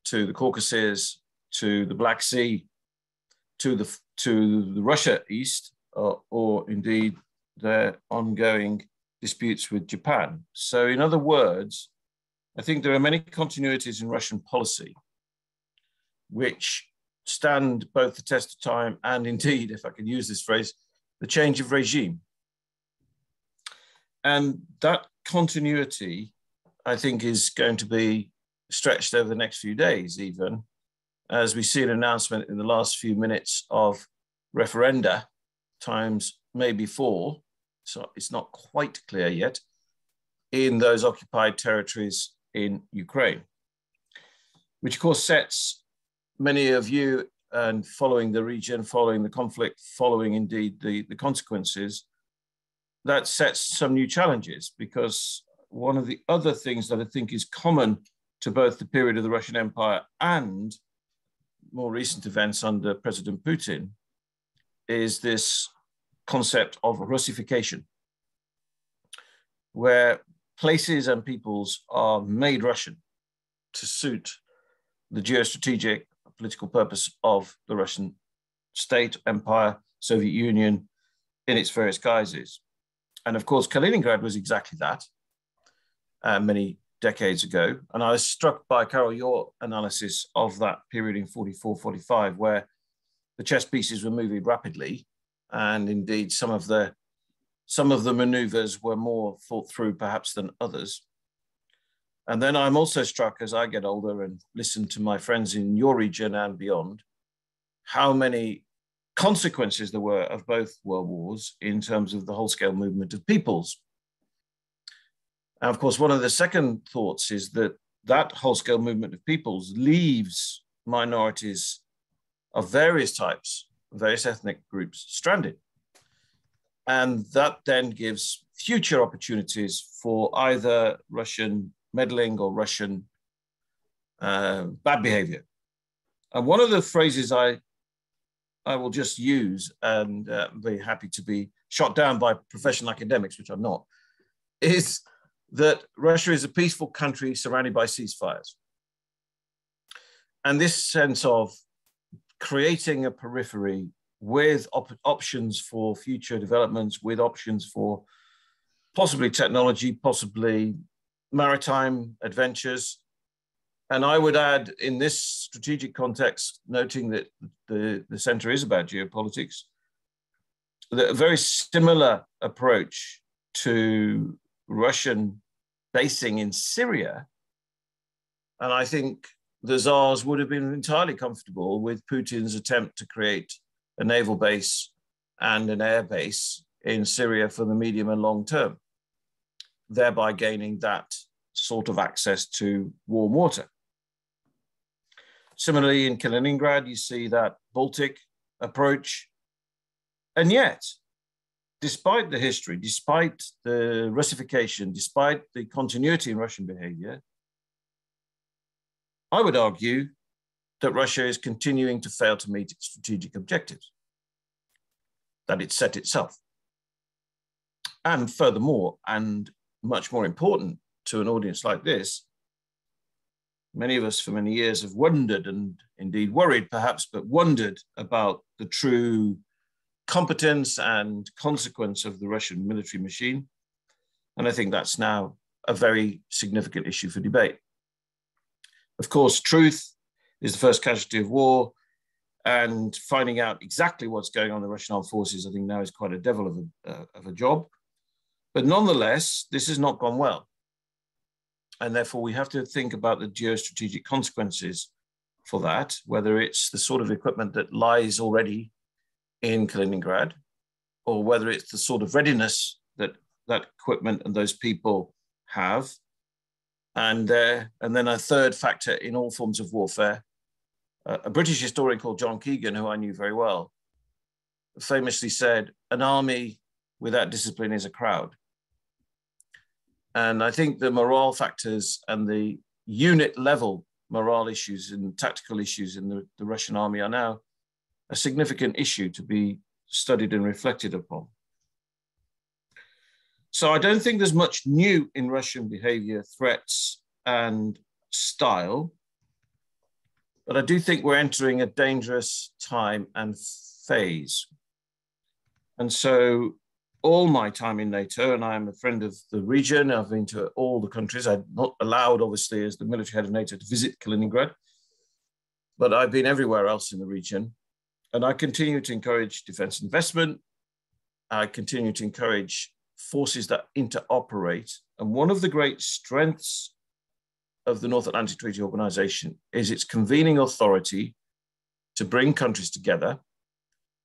to the Caucasus, to the Black Sea, to the, to the Russia East, uh, or indeed their ongoing disputes with Japan. So in other words, I think there are many continuities in Russian policy which stand both the test of time and indeed, if I can use this phrase, the change of regime. And that continuity, I think, is going to be stretched over the next few days, even as we see an announcement in the last few minutes of referenda, times maybe four, so it's not quite clear yet, in those occupied territories in Ukraine, which of course sets many of you and following the region, following the conflict, following indeed the, the consequences, that sets some new challenges because one of the other things that I think is common to both the period of the Russian Empire and more recent events under President Putin is this concept of Russification, where places and peoples are made Russian to suit the geostrategic political purpose of the Russian state, empire, Soviet Union in its various guises. And of course, Kaliningrad was exactly that uh, many decades ago. And I was struck by, Kaarel, your analysis of that period in 44, 45, where the chess pieces were moving rapidly. And indeed, some of the some of the maneuvers were more thought through perhaps than others. And then I'm also struck as I get older and listen to my friends in your region and beyond, how many consequences there were of both world wars in terms of the whole scale movement of peoples. And of course, one of the second thoughts is that that whole scale movement of peoples leaves minorities of various types, various ethnic groups stranded. And that then gives future opportunities for either Russian meddling or Russian uh, bad behavior. And one of the phrases I I will just use, and uh, I'm very happy to be shot down by professional academics, which I'm not, is that Russia is a peaceful country surrounded by ceasefires. And this sense of creating a periphery with op options for future developments, with options for possibly technology, possibly maritime adventures. And I would add in this strategic context, noting that the, the center is about geopolitics, that a very similar approach to Russian basing in Syria. And I think the Tsars would have been entirely comfortable with Putin's attempt to create a naval base and an air base in Syria for the medium and long term, thereby gaining that sort of access to warm water. Similarly, in Kaliningrad, you see that Baltic approach. And yet, despite the history, despite the Russification, despite the continuity in Russian behavior, I would argue that Russia is continuing to fail to meet its strategic objectives that it set itself. And furthermore, and much more important to an audience like this, many of us for many years have wondered and indeed worried perhaps, but wondered about the true competence and consequence of the Russian military machine. And I think that's now a very significant issue for debate. Of course, truth is the first casualty of war, and finding out exactly what's going on in the Russian armed forces, I think now is quite a devil of a, uh, of a job. But nonetheless, this has not gone well. And therefore, we have to think about the geostrategic consequences for that, whether it's the sort of equipment that lies already in Kaliningrad, or whether it's the sort of readiness that that equipment and those people have. And, uh, and then a third factor in all forms of warfare. Uh, a British historian called John Keegan, who I knew very well, famously said, An army without discipline is a crowd. And I think the morale factors and the unit level morale issues and tactical issues in the, the Russian army are now a significant issue to be studied and reflected upon. So I don't think there's much new in Russian behavior, threats, and style. But I do think we're entering a dangerous time and phase. And so all my time in NATO, and I'm a friend of the region. I've been to all the countries. I'm not allowed, obviously, as the military head of NATO, to visit Kaliningrad, but I've been everywhere else in the region. And I continue to encourage defense investment. I continue to encourage forces that interoperate. And one of the great strengths of the North Atlantic Treaty Organization is its convening authority to bring countries together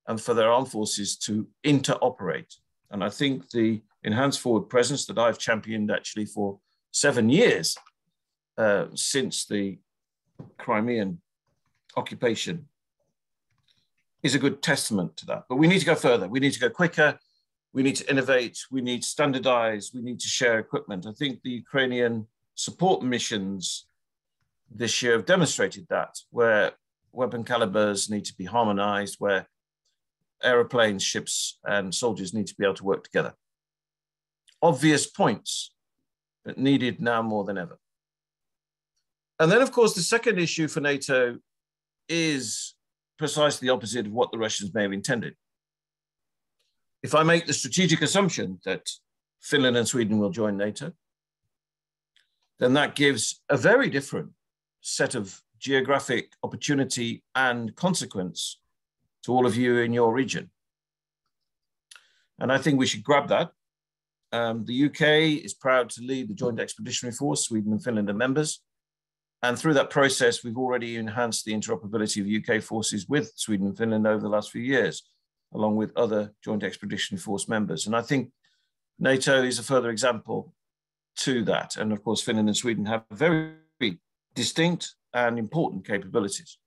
and for their armed forces to interoperate. And I think the enhanced forward presence that I've championed actually for seven years uh, since the Crimean occupation is a good testament to that. But we need to go further. We need to go quicker. We need to innovate. We need to standardize. We need to share equipment. I think the Ukrainian support missions this year have demonstrated that, where weapon calibers need to be harmonized, where aeroplanes, ships, and soldiers need to be able to work together. Obvious points, but needed now more than ever. And then, of course, the second issue for NATO is precisely the opposite of what the Russians may have intended. If I make the strategic assumption that Finland and Sweden will join NATO, then that gives a very different set of geographic opportunity and consequence to all of you in your region. And I think we should grab that. Um, the UK is proud to lead the Joint Expeditionary Force. Sweden and Finland are members. And through that process, we've already enhanced the interoperability of UK forces with Sweden and Finland over the last few years, along with other Joint Expedition Force members. And I think NATO is a further example to that. And of course, Finland and Sweden have very distinct and important capabilities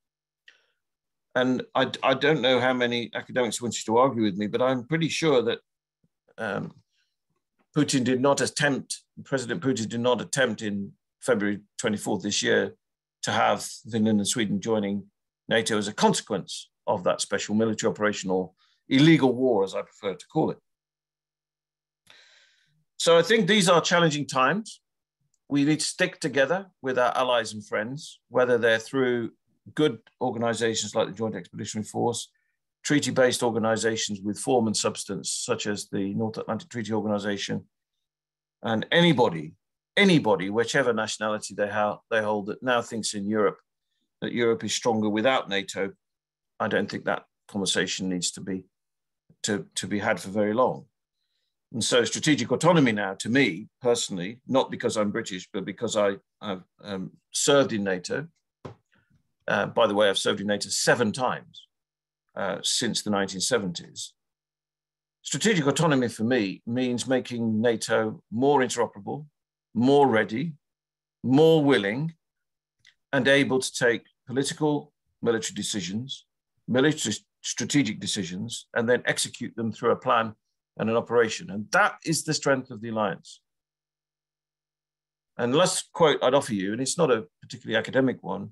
and I, I don't know how many academics want you to argue with me, but I'm pretty sure that um, Putin did not attempt, President Putin did not attempt in February 24th this year to have Finland and Sweden joining NATO as a consequence of that special military operation or illegal war, as I prefer to call it. So I think these are challenging times. We need to stick together with our allies and friends, whether they're through good organizations like the Joint Expeditionary Force, treaty-based organizations with form and substance, such as the North Atlantic Treaty Organization, and anybody, anybody, whichever nationality they, ha- they hold, that now thinks in Europe that Europe is stronger without NATO, I don't think that conversation needs to be to, to be had for very long. And so strategic autonomy now, to me personally, not because I'm British, but because I, have um, served in NATO. Uh, by the way, I've served in NATO seven times uh, since the 1970s. Strategic autonomy for me means making NATO more interoperable, more ready, more willing, and able to take political military decisions, military strategic decisions, and then execute them through a plan and an operation. And that is the strength of the alliance. And the last quote I'd offer you, and it's not a particularly academic one,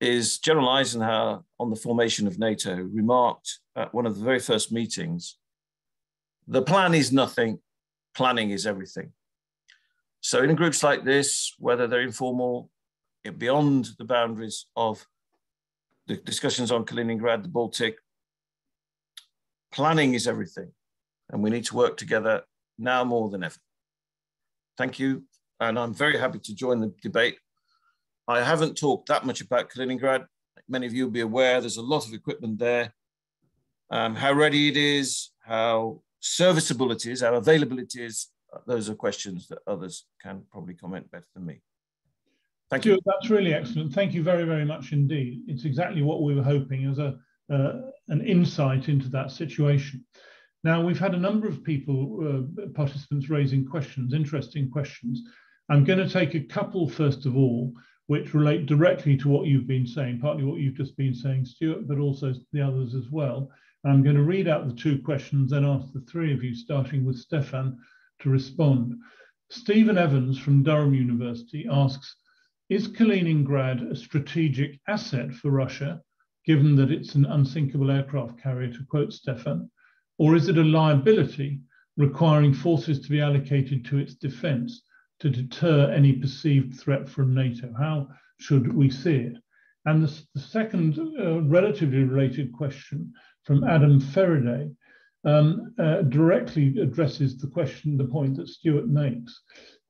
is General Eisenhower on the formation of NATO remarked at one of the very first meetings, the plan is nothing, planning is everything. So in groups like this, whether they're informal, beyond the boundaries of the discussions on Kaliningrad, the Baltic, planning is everything. And we need to work together now more than ever. Thank you. And I'm very happy to join the debate. I haven't talked that much about Kaliningrad. Many of you will be aware there's a lot of equipment there. Um, how ready it is, how serviceable it is, how available it is, those are questions that others can probably comment better than me. Thank you. That's really excellent. Thank you very, very much indeed. It's exactly what we were hoping as a uh, an insight into that situation. Now, we've had a number of people, uh, participants raising questions, interesting questions. I'm going to take a couple, first of all, which relate directly to what you've been saying, partly what you've just been saying, Stuart, but also the others as well. I'm going to read out the two questions, then ask the three of you, starting with Stefan, to respond. Stephen Evans from Durham University asks, is Kaliningrad a strategic asset for Russia, given that it's an unsinkable aircraft carrier, to quote Stefan, or is it a liability requiring forces to be allocated to its defense to deter any perceived threat from NATO? How should we see it? And the, the second uh, relatively related question from Adam Faraday um, uh, directly addresses the question, the point that Stuart makes.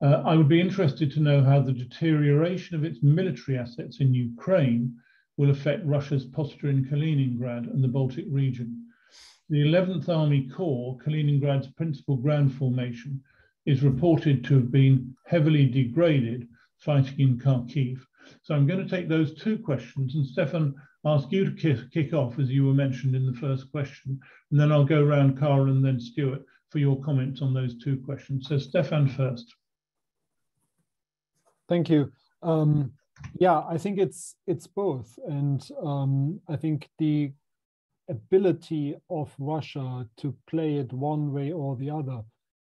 Uh, I would be interested to know how the deterioration of its military assets in Ukraine will affect Russia's posture in Kaliningrad and the Baltic region. The 11th Army Corps, Kaliningrad's principal ground formation, is reported to have been heavily degraded fighting in Kharkiv. So I'm going to take those two questions and Stefan, ask you to kick, kick off as you were mentioned in the first question, and then I'll go around Kaarel and then Stuart for your comments on those two questions. So Stefan first. Thank you. Um, yeah, I think it's it's both, and um, I think the ability of Russia to play it one way or the other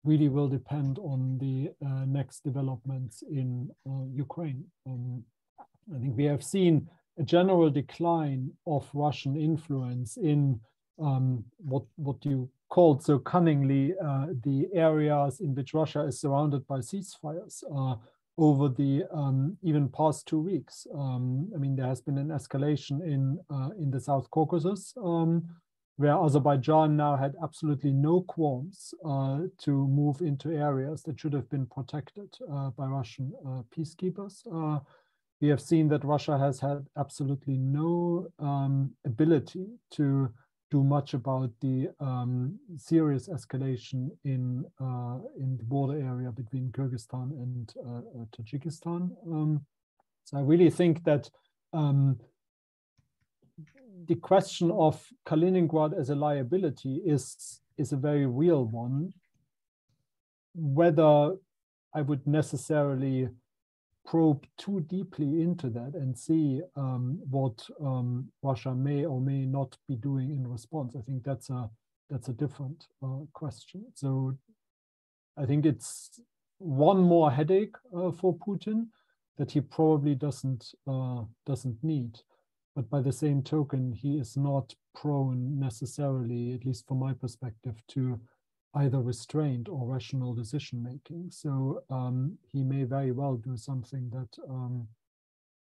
really will depend on the uh, next developments in uh, Ukraine. Um, I think we have seen a general decline of Russian influence in um, what what you called so cunningly uh, the areas in which Russia is surrounded by ceasefires. Over the um, even past two weeks. Um, I mean, there has been an escalation in uh, in the South Caucasus, um, where Azerbaijan now had absolutely no qualms uh, to move into areas that should have been protected uh, by Russian uh, peacekeepers. Uh, we have seen that Russia has had absolutely no um, ability to do much about the um, serious escalation in uh, in the border area between Kyrgyzstan and uh, uh, Tajikistan. Um, so I really think that um, the question of Kaliningrad as a liability is is a very real one. Whether I would necessarily probe too deeply into that and see um, what um, Russia may or may not be doing in response. I think that's a that's a different uh, question. So I think it's one more headache uh, for Putin that he probably doesn't uh, doesn't need. but by the same token, he is not prone necessarily, at least from my perspective, to either restraint or rational decision making. So um, he may very well do something that um,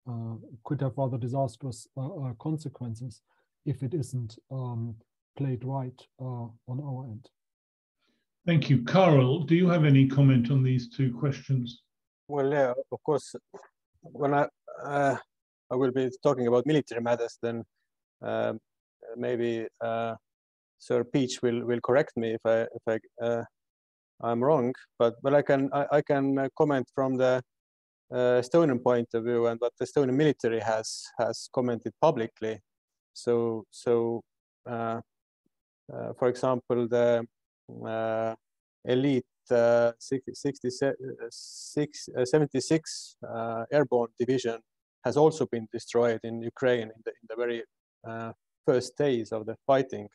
uh, could have rather disastrous uh, uh, consequences if it isn't um, played right uh, on our end. Thank you. Kaarel, do you have any comment on these two questions? Well, yeah, of course. When I uh, I will be talking about military matters, then um, maybe uh, Sir Peach will will correct me if I if I uh, I'm wrong. But but I can I, I can comment from the uh, Estonian point of view and what the Estonian military has has commented publicly. So so uh, uh, for example the uh, elite uh, 66, uh, 76 airborne division has also been destroyed in Ukraine in the, in the very first days of the fighting.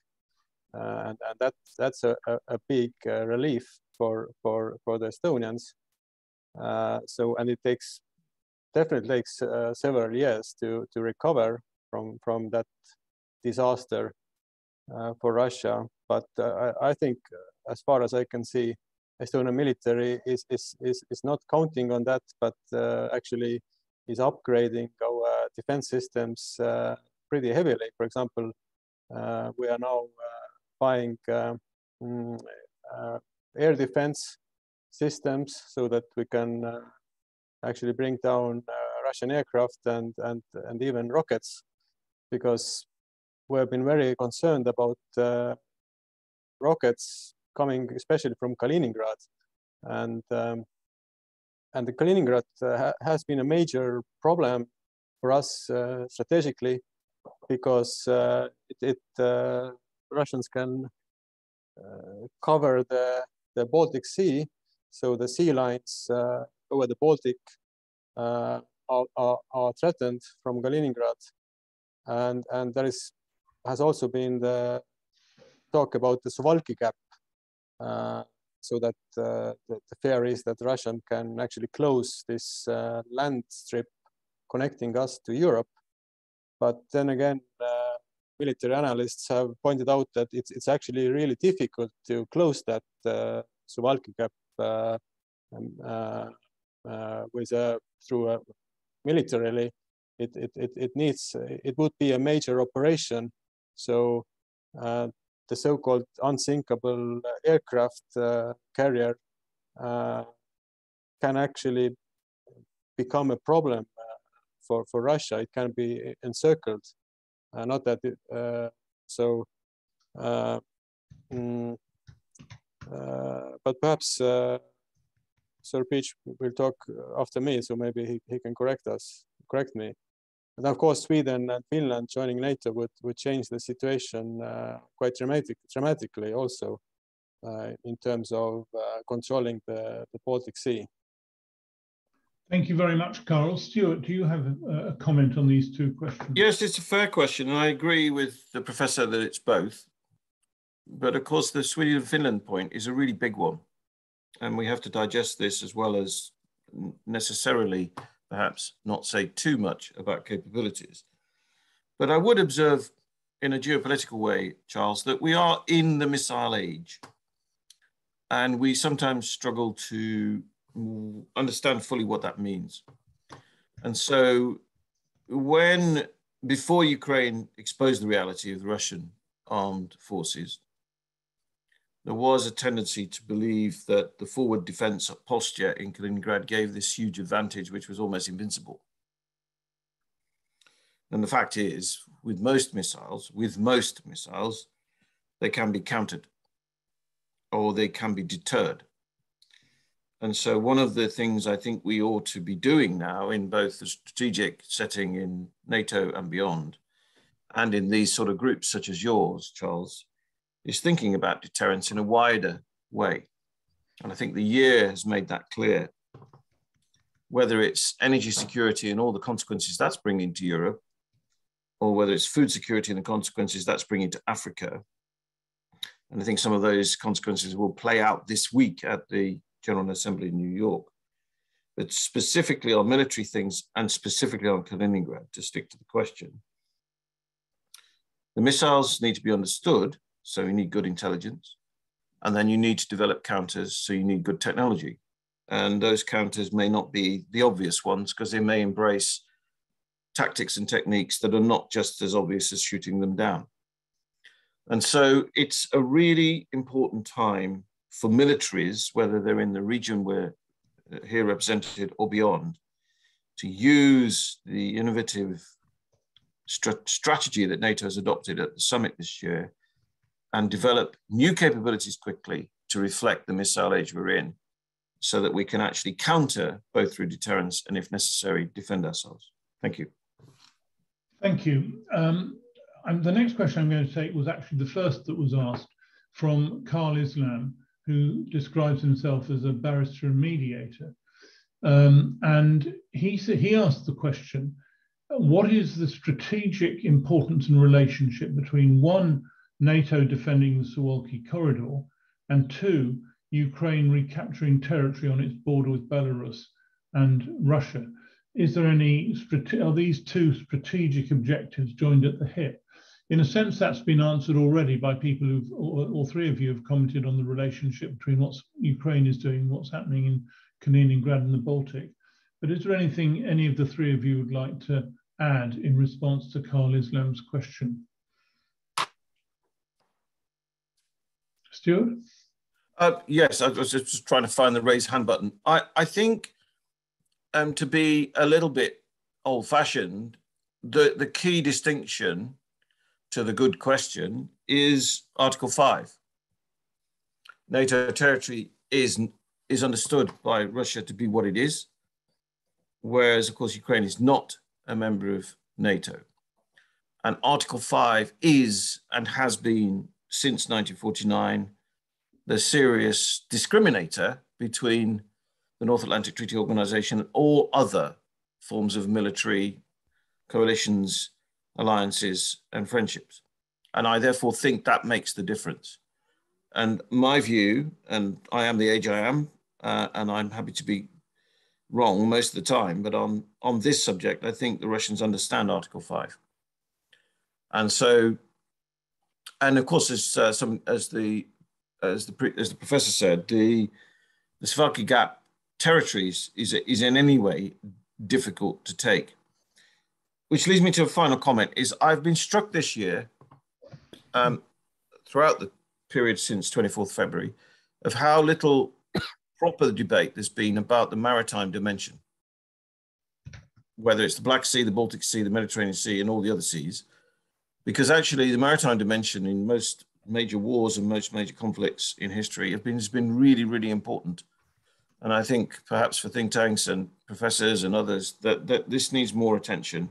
And, and that, that's a, a, big relief for, for, for the Estonians. so, and it takes definitely takes uh, several years to to recover from from that disaster uh, for Russia. But uh, I, I, think, uh, as far as I can see, Estonian military is, is, is, is not counting on that, but actually is upgrading our defense systems pretty heavily. For example, we are now buying mm, air defense systems so that we can uh, actually bring down uh, Russian aircraft and, and, and even rockets because we have been very concerned about uh, rockets coming, especially from Kaliningrad, and um, and the Kaliningrad uh, ha has been a major problem for us uh, strategically because uh, it, it uh, Russians can uh, cover the the Baltic Sea, so the sea lines over the Baltic are, are, are threatened from Kaliningrad, and and there is has also been the talk about the Suwałki gap, uh, so that uh, the, the, fear is that Russia can actually close this uh, land strip connecting us to Europe. But then again, uh, military analysts have pointed out that it's, it's actually really difficult to close that uh, Suwałki gap uh, um, with a, through a militarily. It, it, it, it needs, it would be a major operation so uh, the so-called unsinkable aircraft uh, carrier uh, can actually become a problem for, for Russia. It can be encircled. Not that it, so mm, but perhaps uh, Sir Peach will talk after me, so maybe he, he can correct us, correct me. And of course, Sweden and Finland joining NATO would, would change the situation uh, quite dramatic, dramatically also uh, in terms of uh, controlling the, the Baltic Sea. Thank you very much, Kaarel. Stuart, do you have a, comment on these two questions? Yes, it's a fair question, and I agree with the professor that it's both. But of course, the Sweden and Finland point is a really big one, and we have to digest this as well as necessarily perhaps not say too much about capabilities. But I would observe in a geopolitical way, Charles, that we are in the missile age. And we sometimes struggle to understand fully what that means. And so when, before Ukraine exposed the reality of the Russian armed forces, there was a tendency to believe that the forward defense posture in Kaliningrad gave this huge advantage, which was almost invincible. And the fact is, with most missiles, with most missiles, they can be countered or they can be deterred. And so one of the things I think we ought to be doing now in both the strategic setting in NATO and beyond, and in these sort of groups such as yours, Charles, is thinking about deterrence in a wider way. And I think the year has made that clear. Whether it's energy security and all the consequences that's bringing to Europe, or whether it's food security and the consequences that's bringing to Africa. And I think some of those consequences will play out this week at the General Assembly in New York. But specifically on military things and specifically on Kaliningrad, to stick to the question, The missiles need to be understood, so you need good intelligence. And then you need to develop counters, so you need good technology. And those counters may not be the obvious ones because they may embrace tactics and techniques that are not just as obvious as shooting them down. And so it's a really important time for militaries, whether they're in the region we're uh, here represented or beyond, to use the innovative strategy that NATO has adopted at the summit this year and develop new capabilities quickly to reflect the missile age we're in so that we can actually counter both through deterrence and if necessary defend ourselves. Thank you. Thank you. Um, the next question i'm going to take was actually the first that was asked from carl islam who describes himself as a barrister and mediator um, and he, he asked the question what is the strategic importance and relationship between one, NATO defending the Suwałki corridor, and two, Ukraine recapturing territory on its border with Belarus and Russia? Is there any, are these two strategic objectives joined at the hip? In a sense, that's been answered already by people who've, all three of you have commented on the relationship between what Ukraine is doing, what's happening in Kaliningrad and the Baltic. But is there anything any of the three of you would like to add in response to Carl Islam's question? Stuart? Uh, yes, I was just trying to find the raise hand button. I, I think um, to be a little bit old fashioned, the, the key distinction to the good question is Article 5. NATO territory is, is understood by Russia to be what it is, whereas, of course, Ukraine is not a member of NATO. And Article 5 is and has been since 1949 the serious discriminator between the North Atlantic Treaty Organization and all other forms of military coalitions, alliances, and friendships. And I therefore think that makes the difference. And my view, and I am the age I am, uh, and I'm happy to be wrong most of the time, but on, on this subject, I think the Russians understand Article 5. And so, and of course, as, uh, some, as, the, as, the, as the professor said, the, the Suwałki Gap territories is, is in any way difficult to take. Which leads me to a final comment is I've been struck this year um, throughout the period since 24th February of how little proper debate there's been about the maritime dimension, whether it's the Black Sea, the Baltic Sea, the Mediterranean Sea, and all the other seas, because actually the maritime dimension in most major wars and most major conflicts in history have been, has been really, really important. And I think perhaps for think tanks and professors and others that, that this needs more attention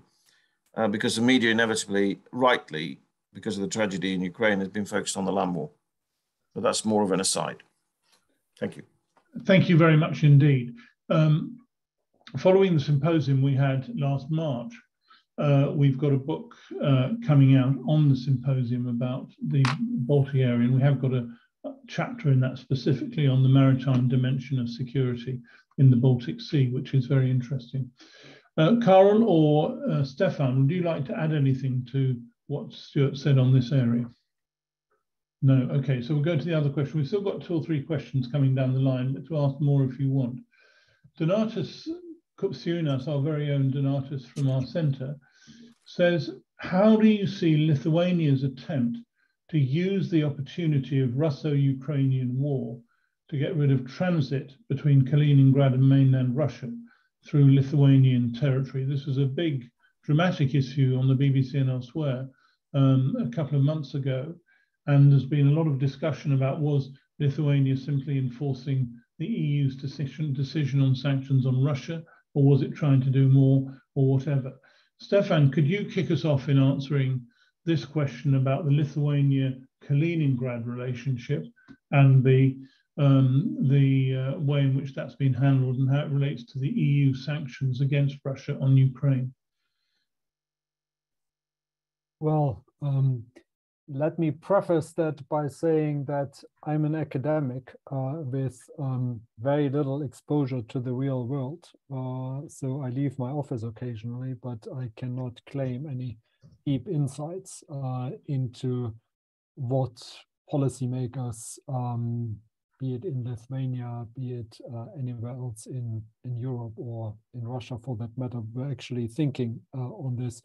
uh, because the media inevitably, rightly, because of the tragedy in Ukraine, has been focused on the land war. But that's more of an aside. Thank you. Thank you very much indeed. Um, following the symposium we had last March, uh, we've got a book uh, coming out on the symposium about the Baltic area, and we have got a, a, chapter in that specifically on the maritime dimension of security in the Baltic Sea, which is very interesting. Uh, or uh, Stefan, would you like to add anything to what Stuart said on this area? No, okay, so we'll go to the other question. We've still got two or three questions coming down the line, but to ask more if you want. Donatus Kupsiunas, our very own Donatus from our centre, says, how do you see Lithuania's attempt to use the opportunity of Russo-Ukrainian war to get rid of transit between Kaliningrad and mainland Russia through Lithuanian territory? This was a big dramatic issue on the BBC and elsewhere um, a couple of months ago. And there's been a lot of discussion about was Lithuania simply enforcing the EU's decision, decision on sanctions on Russia, or was it trying to do more, or whatever? Stefan, could you kick us off in answering this question about the Lithuania-Kaliningrad relationship and the um, the uh, way in which that's been handled and how it relates to the EU sanctions against Russia on Ukraine? Well, um, let me preface that by saying that I'm an academic uh, with um, very little exposure to the real world. Uh, so I leave my office occasionally, but I cannot claim any deep insights uh, into what policymakers, um, be it in Lithuania, be it uh, anywhere else in, in Europe or in Russia for that matter, were actually thinking uh, on this.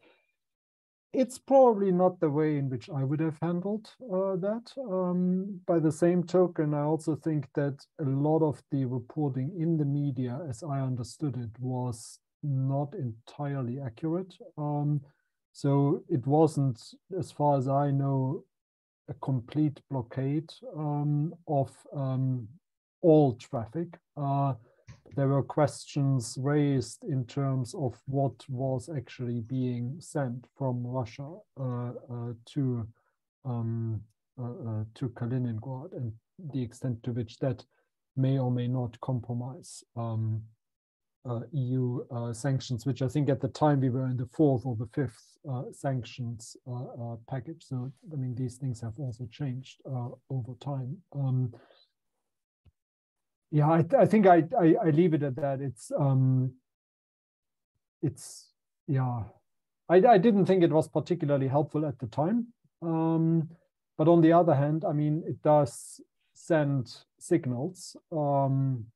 It's probably not the way in which I would have handled uh, that. Um, by the same token, I also think that a lot of the reporting in the media, as I understood it, was not entirely accurate. Um, so it wasn't, as far as I know, a complete blockade um, of um, all traffic. Uh, there were questions raised in terms of what was actually being sent from Russia uh, uh, to um, uh, uh, to Kaliningrad and the extent to which that may or may not compromise um, EU uh, sanctions, which I think at the time we were in the fourth or the fifth uh, sanctions package. So, I mean, these things have also changed over time. Um, yeah, I, I think I, I, I leave it at that. It's um, it's yeah, I I didn't think it was particularly helpful at the time. Um, but on the other hand, I mean, it does send signals um,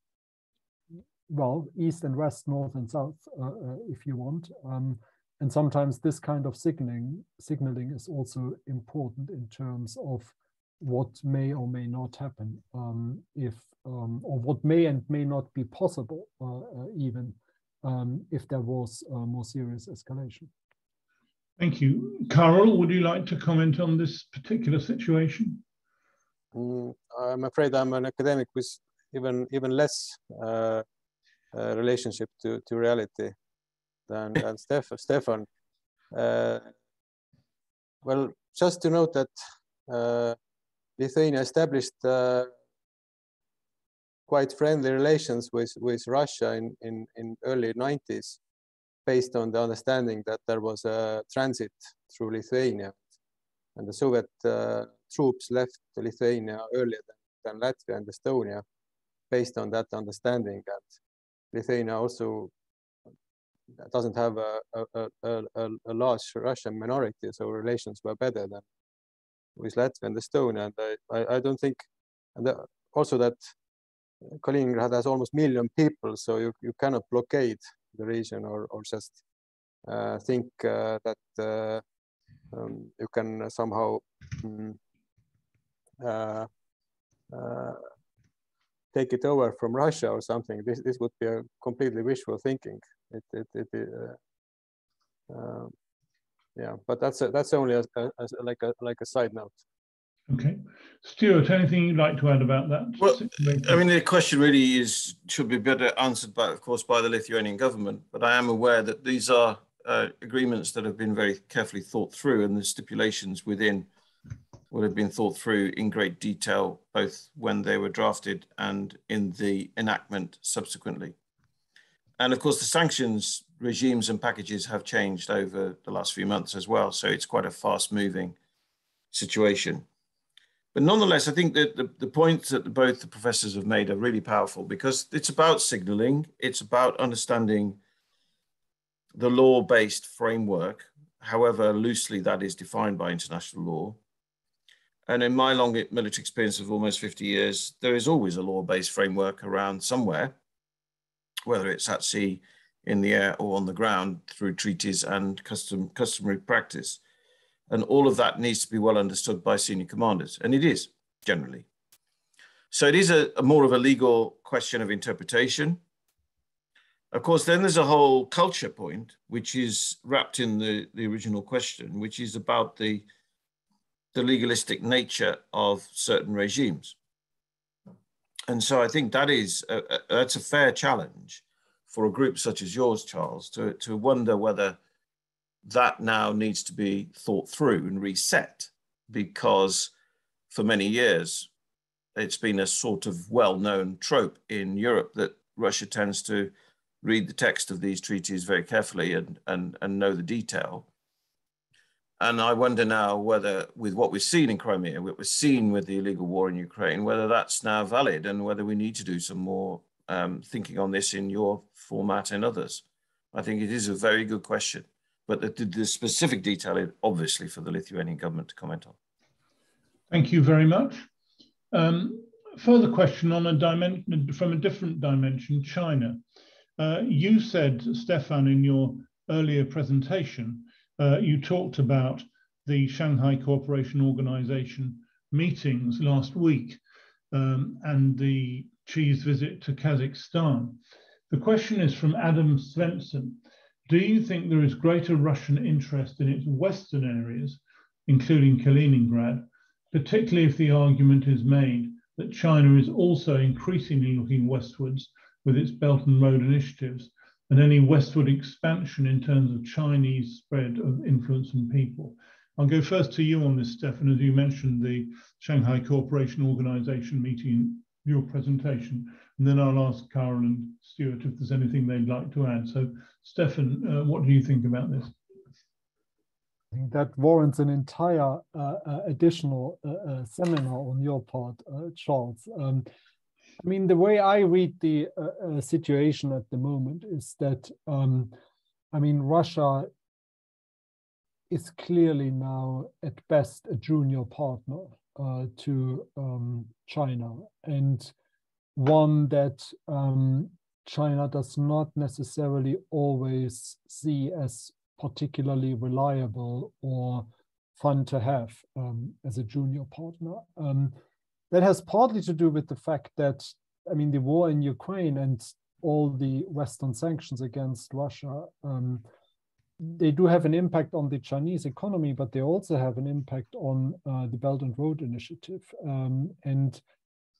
well, east and west, north and south, uh, uh, if you want. Um, and sometimes this kind of signaling signaling is also important in terms of what may or may not happen um, if um, or what may and may not be possible uh, uh even um, if there was more serious escalation. Thank you. Kaarel, would you like to comment on this particular situation? Mm, I'm afraid I'm an academic with even even less uh, uh, relationship to, to reality than, than Steph, Stefan. Uh, well, just to note that uh, Lithuania established quite friendly relations with, with Russia in, in, in early 90s based on the understanding that there was a transit through Lithuania and the Soviet uh, troops left Lithuania earlier than, than Latvia and Estonia based on that understanding and Lithuania also doesn't have a, a, a, a, large Russian minority, so relations were better than with Latvia and Estonia. And I, I, I don't think, and also that Kaliningrad has almost million people, so you, you cannot blockade the region or, or just uh, think uh, that uh, um, you can somehow um, take it over from Russia or something. This this would be a completely wishful thinking. It it, it uh, uh, yeah, but that's a, that's only a, a, a, like a like a side note. Okay, Stuart, anything you'd like to add about that? Well, I mean, the question really is should be better answered by, of course, by the Lithuanian government. But I am aware that these are uh, agreements that have been very carefully thought through, and the stipulations within would have been thought through in great detail, both when they were drafted and in the enactment subsequently. And of course, the sanctions regimes and packages have changed over the last few months as well. So it's quite a fast moving situation. But nonetheless, I think that the, the points that both the professors have made are really powerful because it's about signaling, it's about understanding the law based framework, however loosely that is defined by international law, and in my long military experience of almost 50 years, there is always a law-based framework around somewhere, whether it's at sea, in the air, or on the ground through treaties and custom, customary practice. And all of that needs to be well understood by senior commanders, and it is generally. So it is a, a more of a legal question of interpretation. Of course, then there's a whole culture point, which is wrapped in the, the original question, which is about the the legalistic nature of certain regimes. And so I think that is a, a, that's a fair challenge for a group such as yours, Charles, to, to wonder whether that now needs to be thought through and reset because for many years it's been a sort of well-known trope in Europe that Russia tends to read the text of these treaties very carefully and, and, and know the detail and I wonder now whether, with what we've seen in Crimea, what we've seen with the illegal war in Ukraine, whether that's now valid and whether we need to do some more um, thinking on this in your format and others. I think it is a very good question. but the, the specific detail is obviously for the Lithuanian government to comment on. Thank you very much. Um, further question on a dimension from a different dimension, China. Uh, you said, Stefan, in your earlier presentation, uh, you talked about the Shanghai Cooperation Organization meetings last week um, and the Xi's visit to Kazakhstan. The question is from Adam Svensson. Do you think there is greater Russian interest in its western areas, including Kaliningrad, particularly if the argument is made that China is also increasingly looking westwards with its Belt and Road initiatives and any westward expansion in terms of Chinese spread of influence and people. I'll go first to you on this, Stefan, as you mentioned the Shanghai Cooperation Organization meeting your presentation, and then I'll ask Kaarel and Stuart if there's anything they'd like to add. So, Stefan, uh, what do you think about this? I think that warrants an entire uh, uh, additional uh, uh, seminar on your part, uh, Charles. Um, I mean, the way I read the situation at the moment is that, um, I mean, Russia is clearly now at best a junior partner uh, to um, China and one that um, China does not necessarily always see as particularly reliable or fun to have um, as a junior partner. Um, that has partly to do with the fact that, I mean, the war in Ukraine and all the Western sanctions against Russia um, they do have an impact on the Chinese economy, but they also have an impact on uh, the Belt and Road Initiative um, and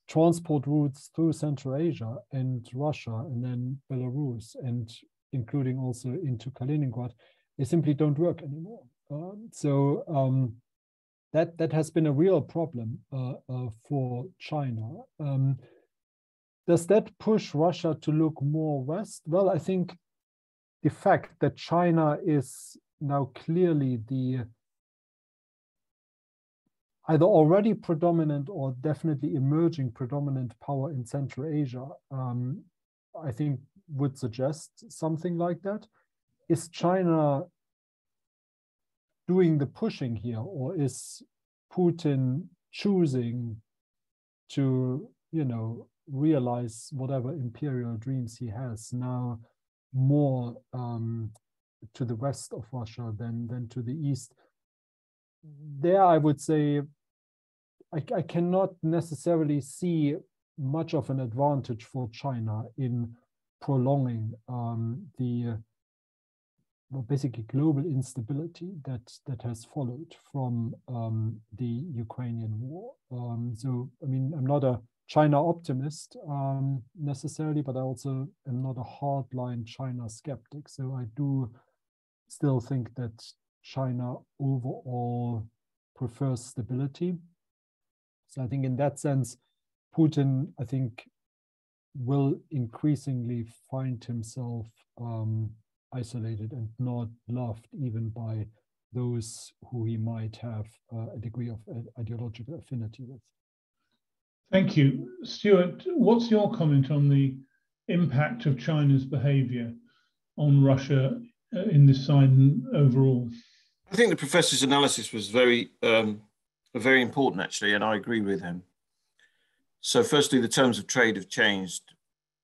transport routes through Central Asia and Russia and then Belarus and including also into Kaliningrad, they simply don't work anymore. Um, so um, that that has been a real problem uh, uh, for China. Um, does that push Russia to look more west? Well, I think the fact that China is now clearly the either already predominant or definitely emerging predominant power in Central Asia, um, I think would suggest something like that. Is China doing the pushing here, or is Putin choosing to, you know, realize whatever imperial dreams he has now more um, to the west of Russia than, than to the east. There, I would say, I, I cannot necessarily see much of an advantage for China in prolonging um, the well, basically global instability that that has followed from um, the Ukrainian war. Um, so, I mean, I'm not a China optimist um, necessarily, but I also am not a hardline China skeptic. So I do still think that China overall prefers stability. So I think in that sense, Putin, I think, will increasingly find himself um, isolated and not loved even by those who he might have uh, a degree of uh, ideological affinity with. Thank you. Stuart, what's your comment on the impact of China's behavior on Russia uh, in this sign overall? I think the professor's analysis was very, um, very important actually, and I agree with him. So firstly, the terms of trade have changed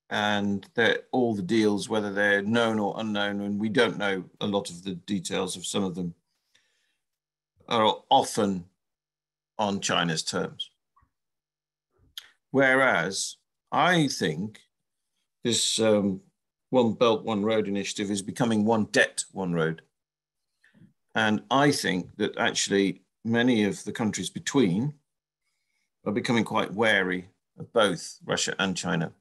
and all the deals, whether they're known or unknown, and we don't know a lot of the details of some of them, are often on China's terms. Whereas I think this um, One Belt, One Road initiative is becoming one debt, one road. And I think that actually many of the countries between are becoming quite wary of both Russia and China.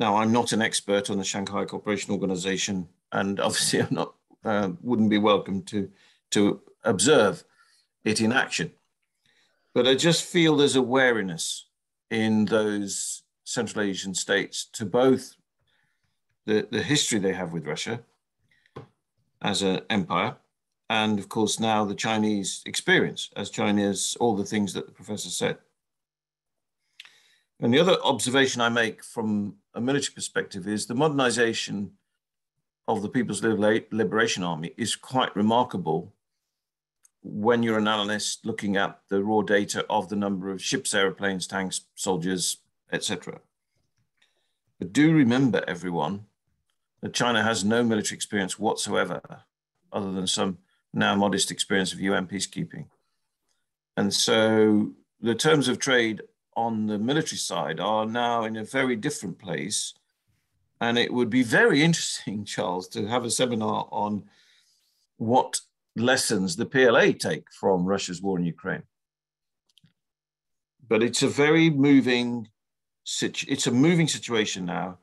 Now, I'm not an expert on the Shanghai Cooperation Organization, and obviously I'm not, uh, wouldn't be welcome to, to observe it in action. But I just feel there's a wariness in those Central Asian states to both the, the history they have with Russia as an empire, and of course now the Chinese experience as China's all the things that the professor said. And the other observation I make from a military perspective is the modernization of the People's Liberation Army is quite remarkable when you're an analyst looking at the raw data of the number of ships, aeroplanes, tanks, soldiers, etc. But do remember, everyone, that China has no military experience whatsoever, other than some now modest experience of UN peacekeeping. And so the terms of trade on the military side are now in a very different place. And it would be very interesting, Charles, to have a seminar on what lessons the PLA take from Russia's war in Ukraine. But it's a very moving, it's a moving situation now.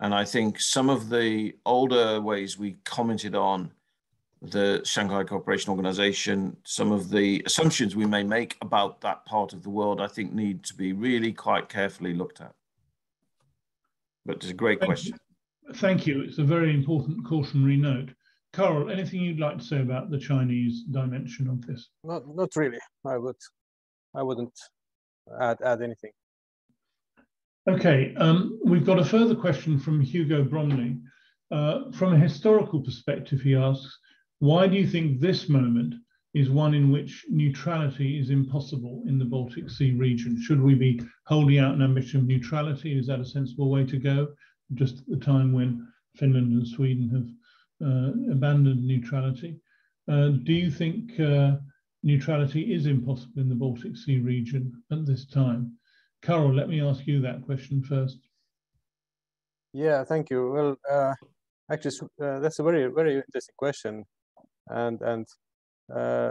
And I think some of the older ways we commented on the Shanghai Cooperation Organization, some of the assumptions we may make about that part of the world, I think need to be really quite carefully looked at. But it's a great Thank question. You. Thank you. It's a very important cautionary note. Kaarel, anything you'd like to say about the Chinese dimension of this? Not, not really. I would, I wouldn't add add anything. Okay, um, we've got a further question from Hugo Bromley. Uh, from a historical perspective, he asks, why do you think this moment is one in which neutrality is impossible in the Baltic Sea region? Should we be holding out an ambition of neutrality? Is that a sensible way to go? Just at the time when Finland and Sweden have uh, abandoned neutrality. Uh, do you think uh, neutrality is impossible in the Baltic Sea region at this time? Kaarel, let me ask you that question first. Yeah, thank you. Well, uh, actually, uh, that's a very, very interesting question. And and uh,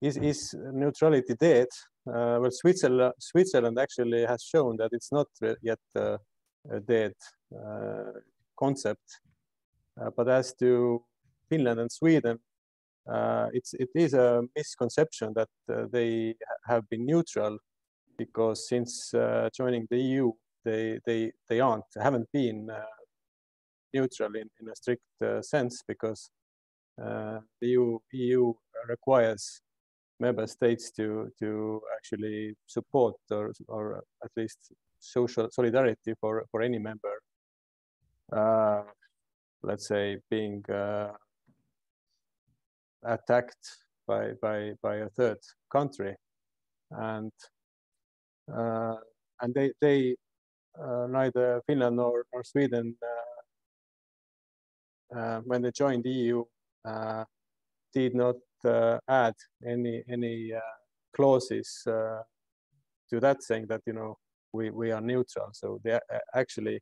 is is neutrality dead? well, Switzerland Switzerland actually has shown that it's not yet a dead concept. Uh, but as to Finland and Sweden, uh, it's it is a misconception that uh, they have been neutral because since joining the EU, they they they aren't haven't been neutral in, in a strict sense because the EU, EU requires member states to to actually support or, or at least social solidarity for for any member uh, let's say, being uh, attacked by, by, by a third country. And, uh, and they, they uh, neither Finland nor, nor Sweden, uh, uh, when they joined the EU, uh, Uh, did not uh, add any, any uh, clauses to that saying that, you know, we, we are neutral. So they actually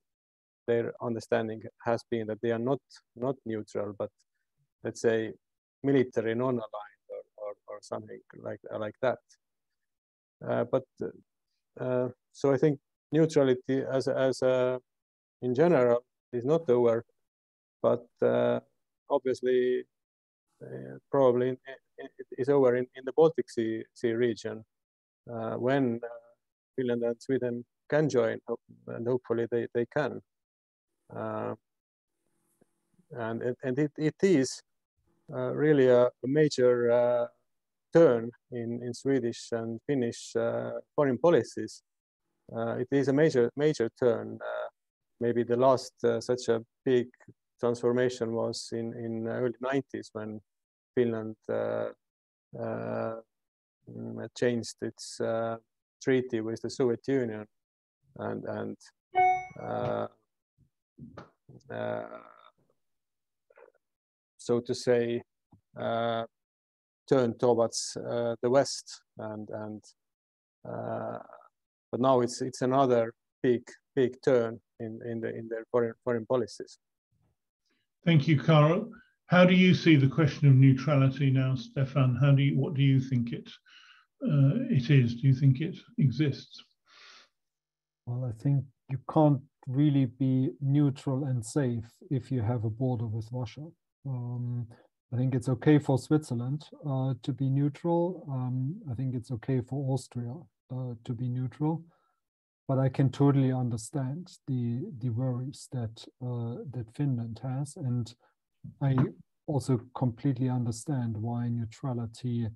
their understanding has been that they are not not neutral, but let's say military non-aligned or, or, or, something like like that. Uh, but uh, so I think neutrality as as in general is not over, but uh, obviously uh, probably is over in, in the Baltic Sea, sea region uh, when uh, Finland and Sweden can join, and hopefully they, they can. Uh, and it, and it, it is uh, really a, major uh, turn in, in Swedish and Finnish foreign policies. it is a major major turn. maybe the last such a big transformation was in in early 90s when Finland uh, uh, changed its uh, treaty with the Soviet Union and and uh, so to say, uh, turn towards uh, the West, and and but now it's it's another big big turn in in the in their foreign foreign policies. Thank you, Kaarel. How do you see the question of neutrality now, Stefan? How do you what do you think it uh, it is? Do you think it exists? Well, I think you can't really be neutral and safe if you have a border with Russia. Um, I think it's okay for Switzerland uh, to be neutral. Um, I think it's okay for Austria uh, to be neutral. But I can totally understand the the worries that uh, that Finland has, and I also completely understand why neutrality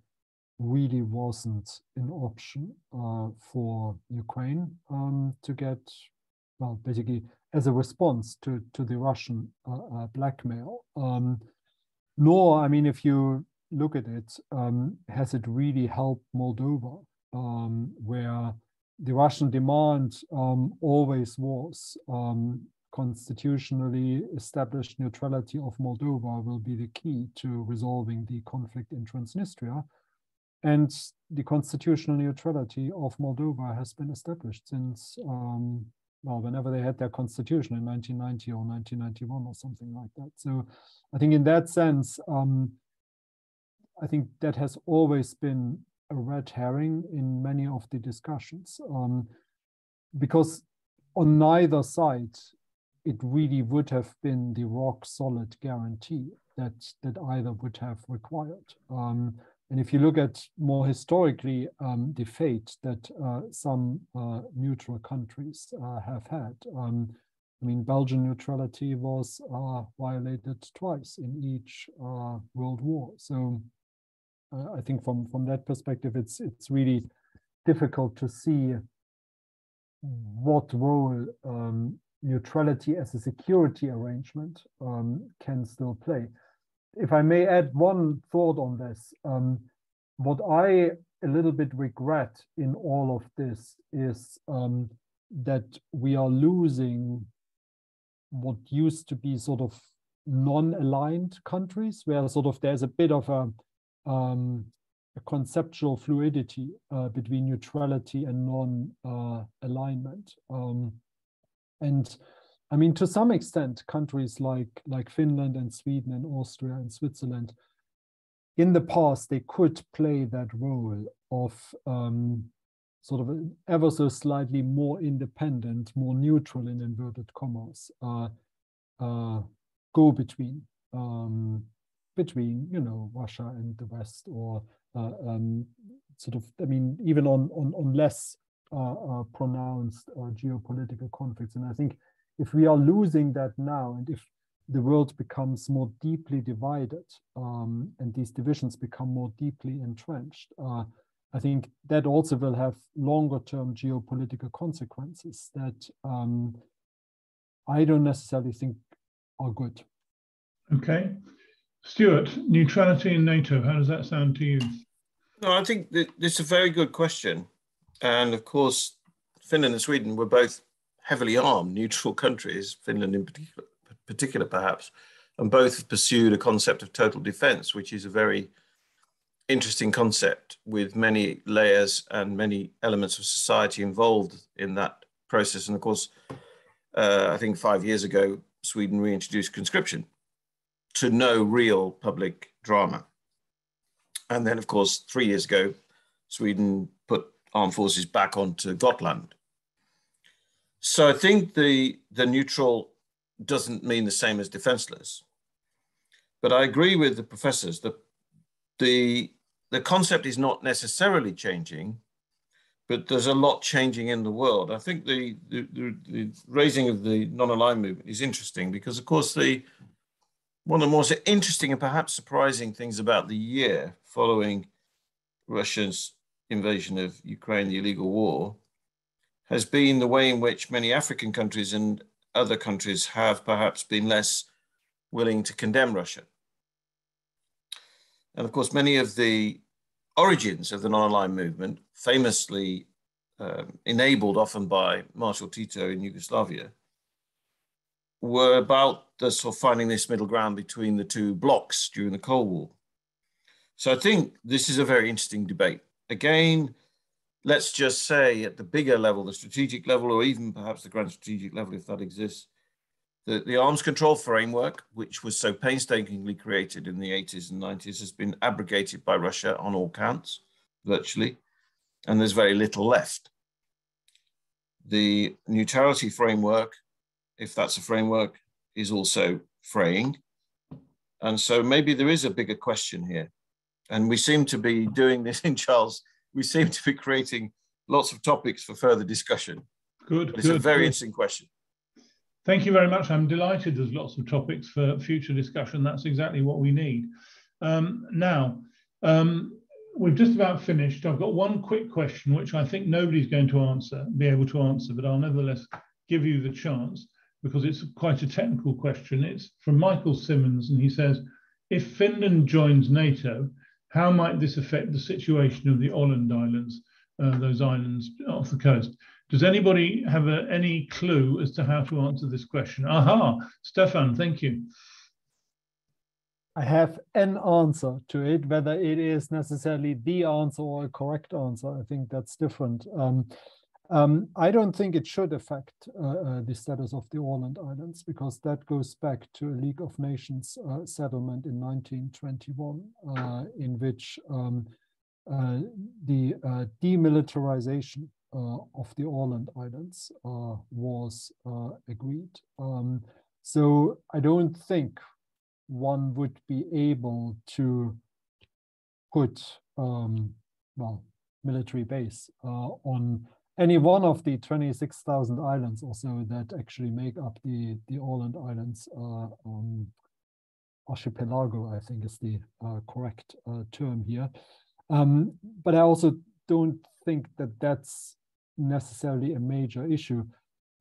really wasn't an option uh, for Ukraine um, to get well, basically as a response to, to the Russian uh, uh, blackmail. Um, nor, I mean, if you look at it, um, has it really helped Moldova, um, where the Russian demand um, always was um, constitutionally established neutrality of Moldova will be the key to resolving the conflict in Transnistria. And the constitutional neutrality of Moldova has been established since, um, well, whenever they had their constitution in 1990 or 1991 or something like that. So I think in that sense, um, I think that has always been a red herring in many of the discussions um, because on neither side it really would have been the rock solid guarantee that that either would have required. Um, and if you look at more historically um, the fate that uh, some uh, neutral countries uh, have had, um, I mean, Belgian neutrality was uh, violated twice in each uh, world war. So uh, I think from from that perspective, it's it's really difficult to see what role um, neutrality as a security arrangement um, can still play. If I may add one thought on this, um, what I a little bit regret in all of this is um, that we are losing what used to be sort of non-aligned countries, where sort of there's a bit of a um, a conceptual fluidity uh, between neutrality and non-alignment. Uh, um, and I mean, to some extent, countries like, like Finland and Sweden and Austria and Switzerland, in the past, they could play that role of um, sort of ever so slightly more independent, more neutral in inverted commas, uh, uh, go between um, between you know Russia and the West, or uh, um, sort of I mean even on on, on less uh, uh, pronounced uh, geopolitical conflicts. And I think if we are losing that now, and if the world becomes more deeply divided um, and these divisions become more deeply entrenched, uh, I think that also will have longer term geopolitical consequences that um, I don't necessarily think are good. Okay. Stuart, neutrality in NATO, how does that sound to you? No, I think that it's a very good question. And of course, Finland and Sweden were both heavily armed neutral countries, Finland in particular, particular perhaps, and both pursued a concept of total defense, which is a very interesting concept with many layers and many elements of society involved in that process. And of course, uh, I think five years ago, Sweden reintroduced conscription to no real public drama. And then, of course, three years ago, Sweden put armed forces back onto Gotland. So I think the, the neutral doesn't mean the same as defenseless. But I agree with the professors that the, the concept is not necessarily changing, but there's a lot changing in the world. I think the, the, the, the raising of the non-aligned movement is interesting because, of course, the one of the most interesting and perhaps surprising things about the year following Russia's invasion of Ukraine, the illegal war, has been the way in which many African countries and other countries have perhaps been less willing to condemn Russia. And of course, many of the origins of the non-aligned movement, famously um, enabled often by Marshal Tito in Yugoslavia, were about the sort of finding this middle ground between the two blocks during the Cold War. So I think this is a very interesting debate. Again, let's just say at the bigger level, the strategic level, or even perhaps the grand strategic level, if that exists, the, the arms control framework, which was so painstakingly created in the 80s and 90s, has been abrogated by Russia on all counts, virtually, and there's very little left. The neutrality framework, if that's a framework, is also fraying. And so maybe there is a bigger question here. And we seem to be doing this in Charles. We seem to be creating lots of topics for further discussion. Good. It's good, a very good. interesting question. Thank you very much. I'm delighted there's lots of topics for future discussion. That's exactly what we need. Um, now, um, we've just about finished. I've got one quick question, which I think nobody's going to answer, be able to answer, but I'll nevertheless give you the chance because it's quite a technical question. It's from Michael Simmons, and he says, if Finland joins NATO, how might this affect the situation of the Åland Islands, uh, those islands off the coast? Does anybody have a, any clue as to how to answer this question? Aha, Stefan, thank you. I have an answer to it, whether it is necessarily the answer or a correct answer. I think that's different. Um, um, I don't think it should affect uh, uh, the status of the Åland Islands because that goes back to a League of Nations uh, settlement in 1921, uh, in which um, uh, the uh, demilitarization of the Åland Islands was agreed. Um, so I don't think one would be able to put, um, well, military base on any one of the 26,000 islands or so that actually make up the, the Åland Islands uh, um, archipelago, I think is the uh, correct uh, term here. Um, but I also don't think that that's necessarily a major issue.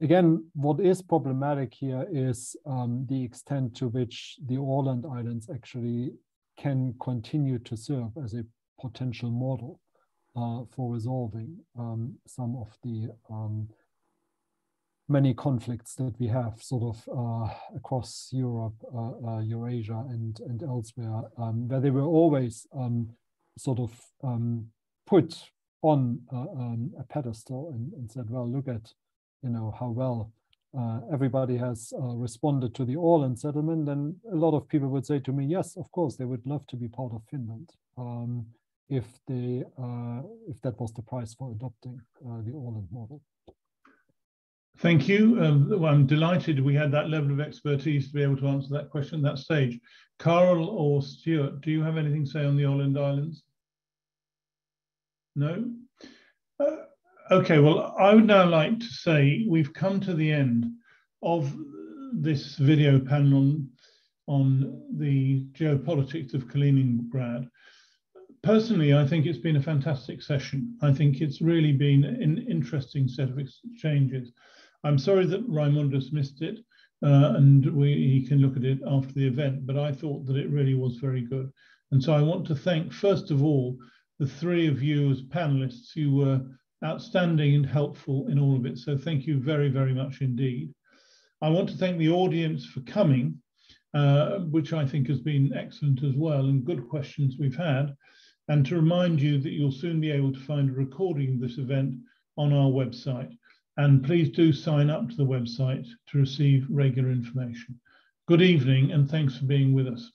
Again, what is problematic here is um, the extent to which the Åland Islands actually can continue to serve as a potential model uh, for resolving um, some of the um, many conflicts that we have sort of uh, across Europe, uh, uh Eurasia, and and elsewhere, um, where they were always um, sort of um, put on uh, um, a pedestal and, and, said, well, look at you know how well uh, everybody has responded to the Åland settlement, and a lot of people would say to me, yes, of course, they would love to be part of Finland if they uh, if that was the price for adopting uh, the Åland model. Thank you. Um, I'm delighted we had that level of expertise to be able to answer that question at that stage. Kaarel or Stuart, do you have anything to say on the Åland Islands? No? Uh, okay, well, I would now like to say we've come to the end of this video panel on, on the geopolitics of Kaliningrad personally, I think it's been a fantastic session. I think it's really been an interesting set of exchanges. I'm sorry that Raimundas missed it, uh, and we, he can look at it after the event, but I thought that it really was very good. And so I want to thank, first of all, the three of you as panelists who were outstanding and helpful in all of it. So thank you very, very much indeed. I want to thank the audience for coming, uh, which I think has been excellent as well, and good questions we've had and to remind you that you'll soon be able to find a recording of this event on our website. And please do sign up to the website to receive regular information. Good evening and thanks for being with us.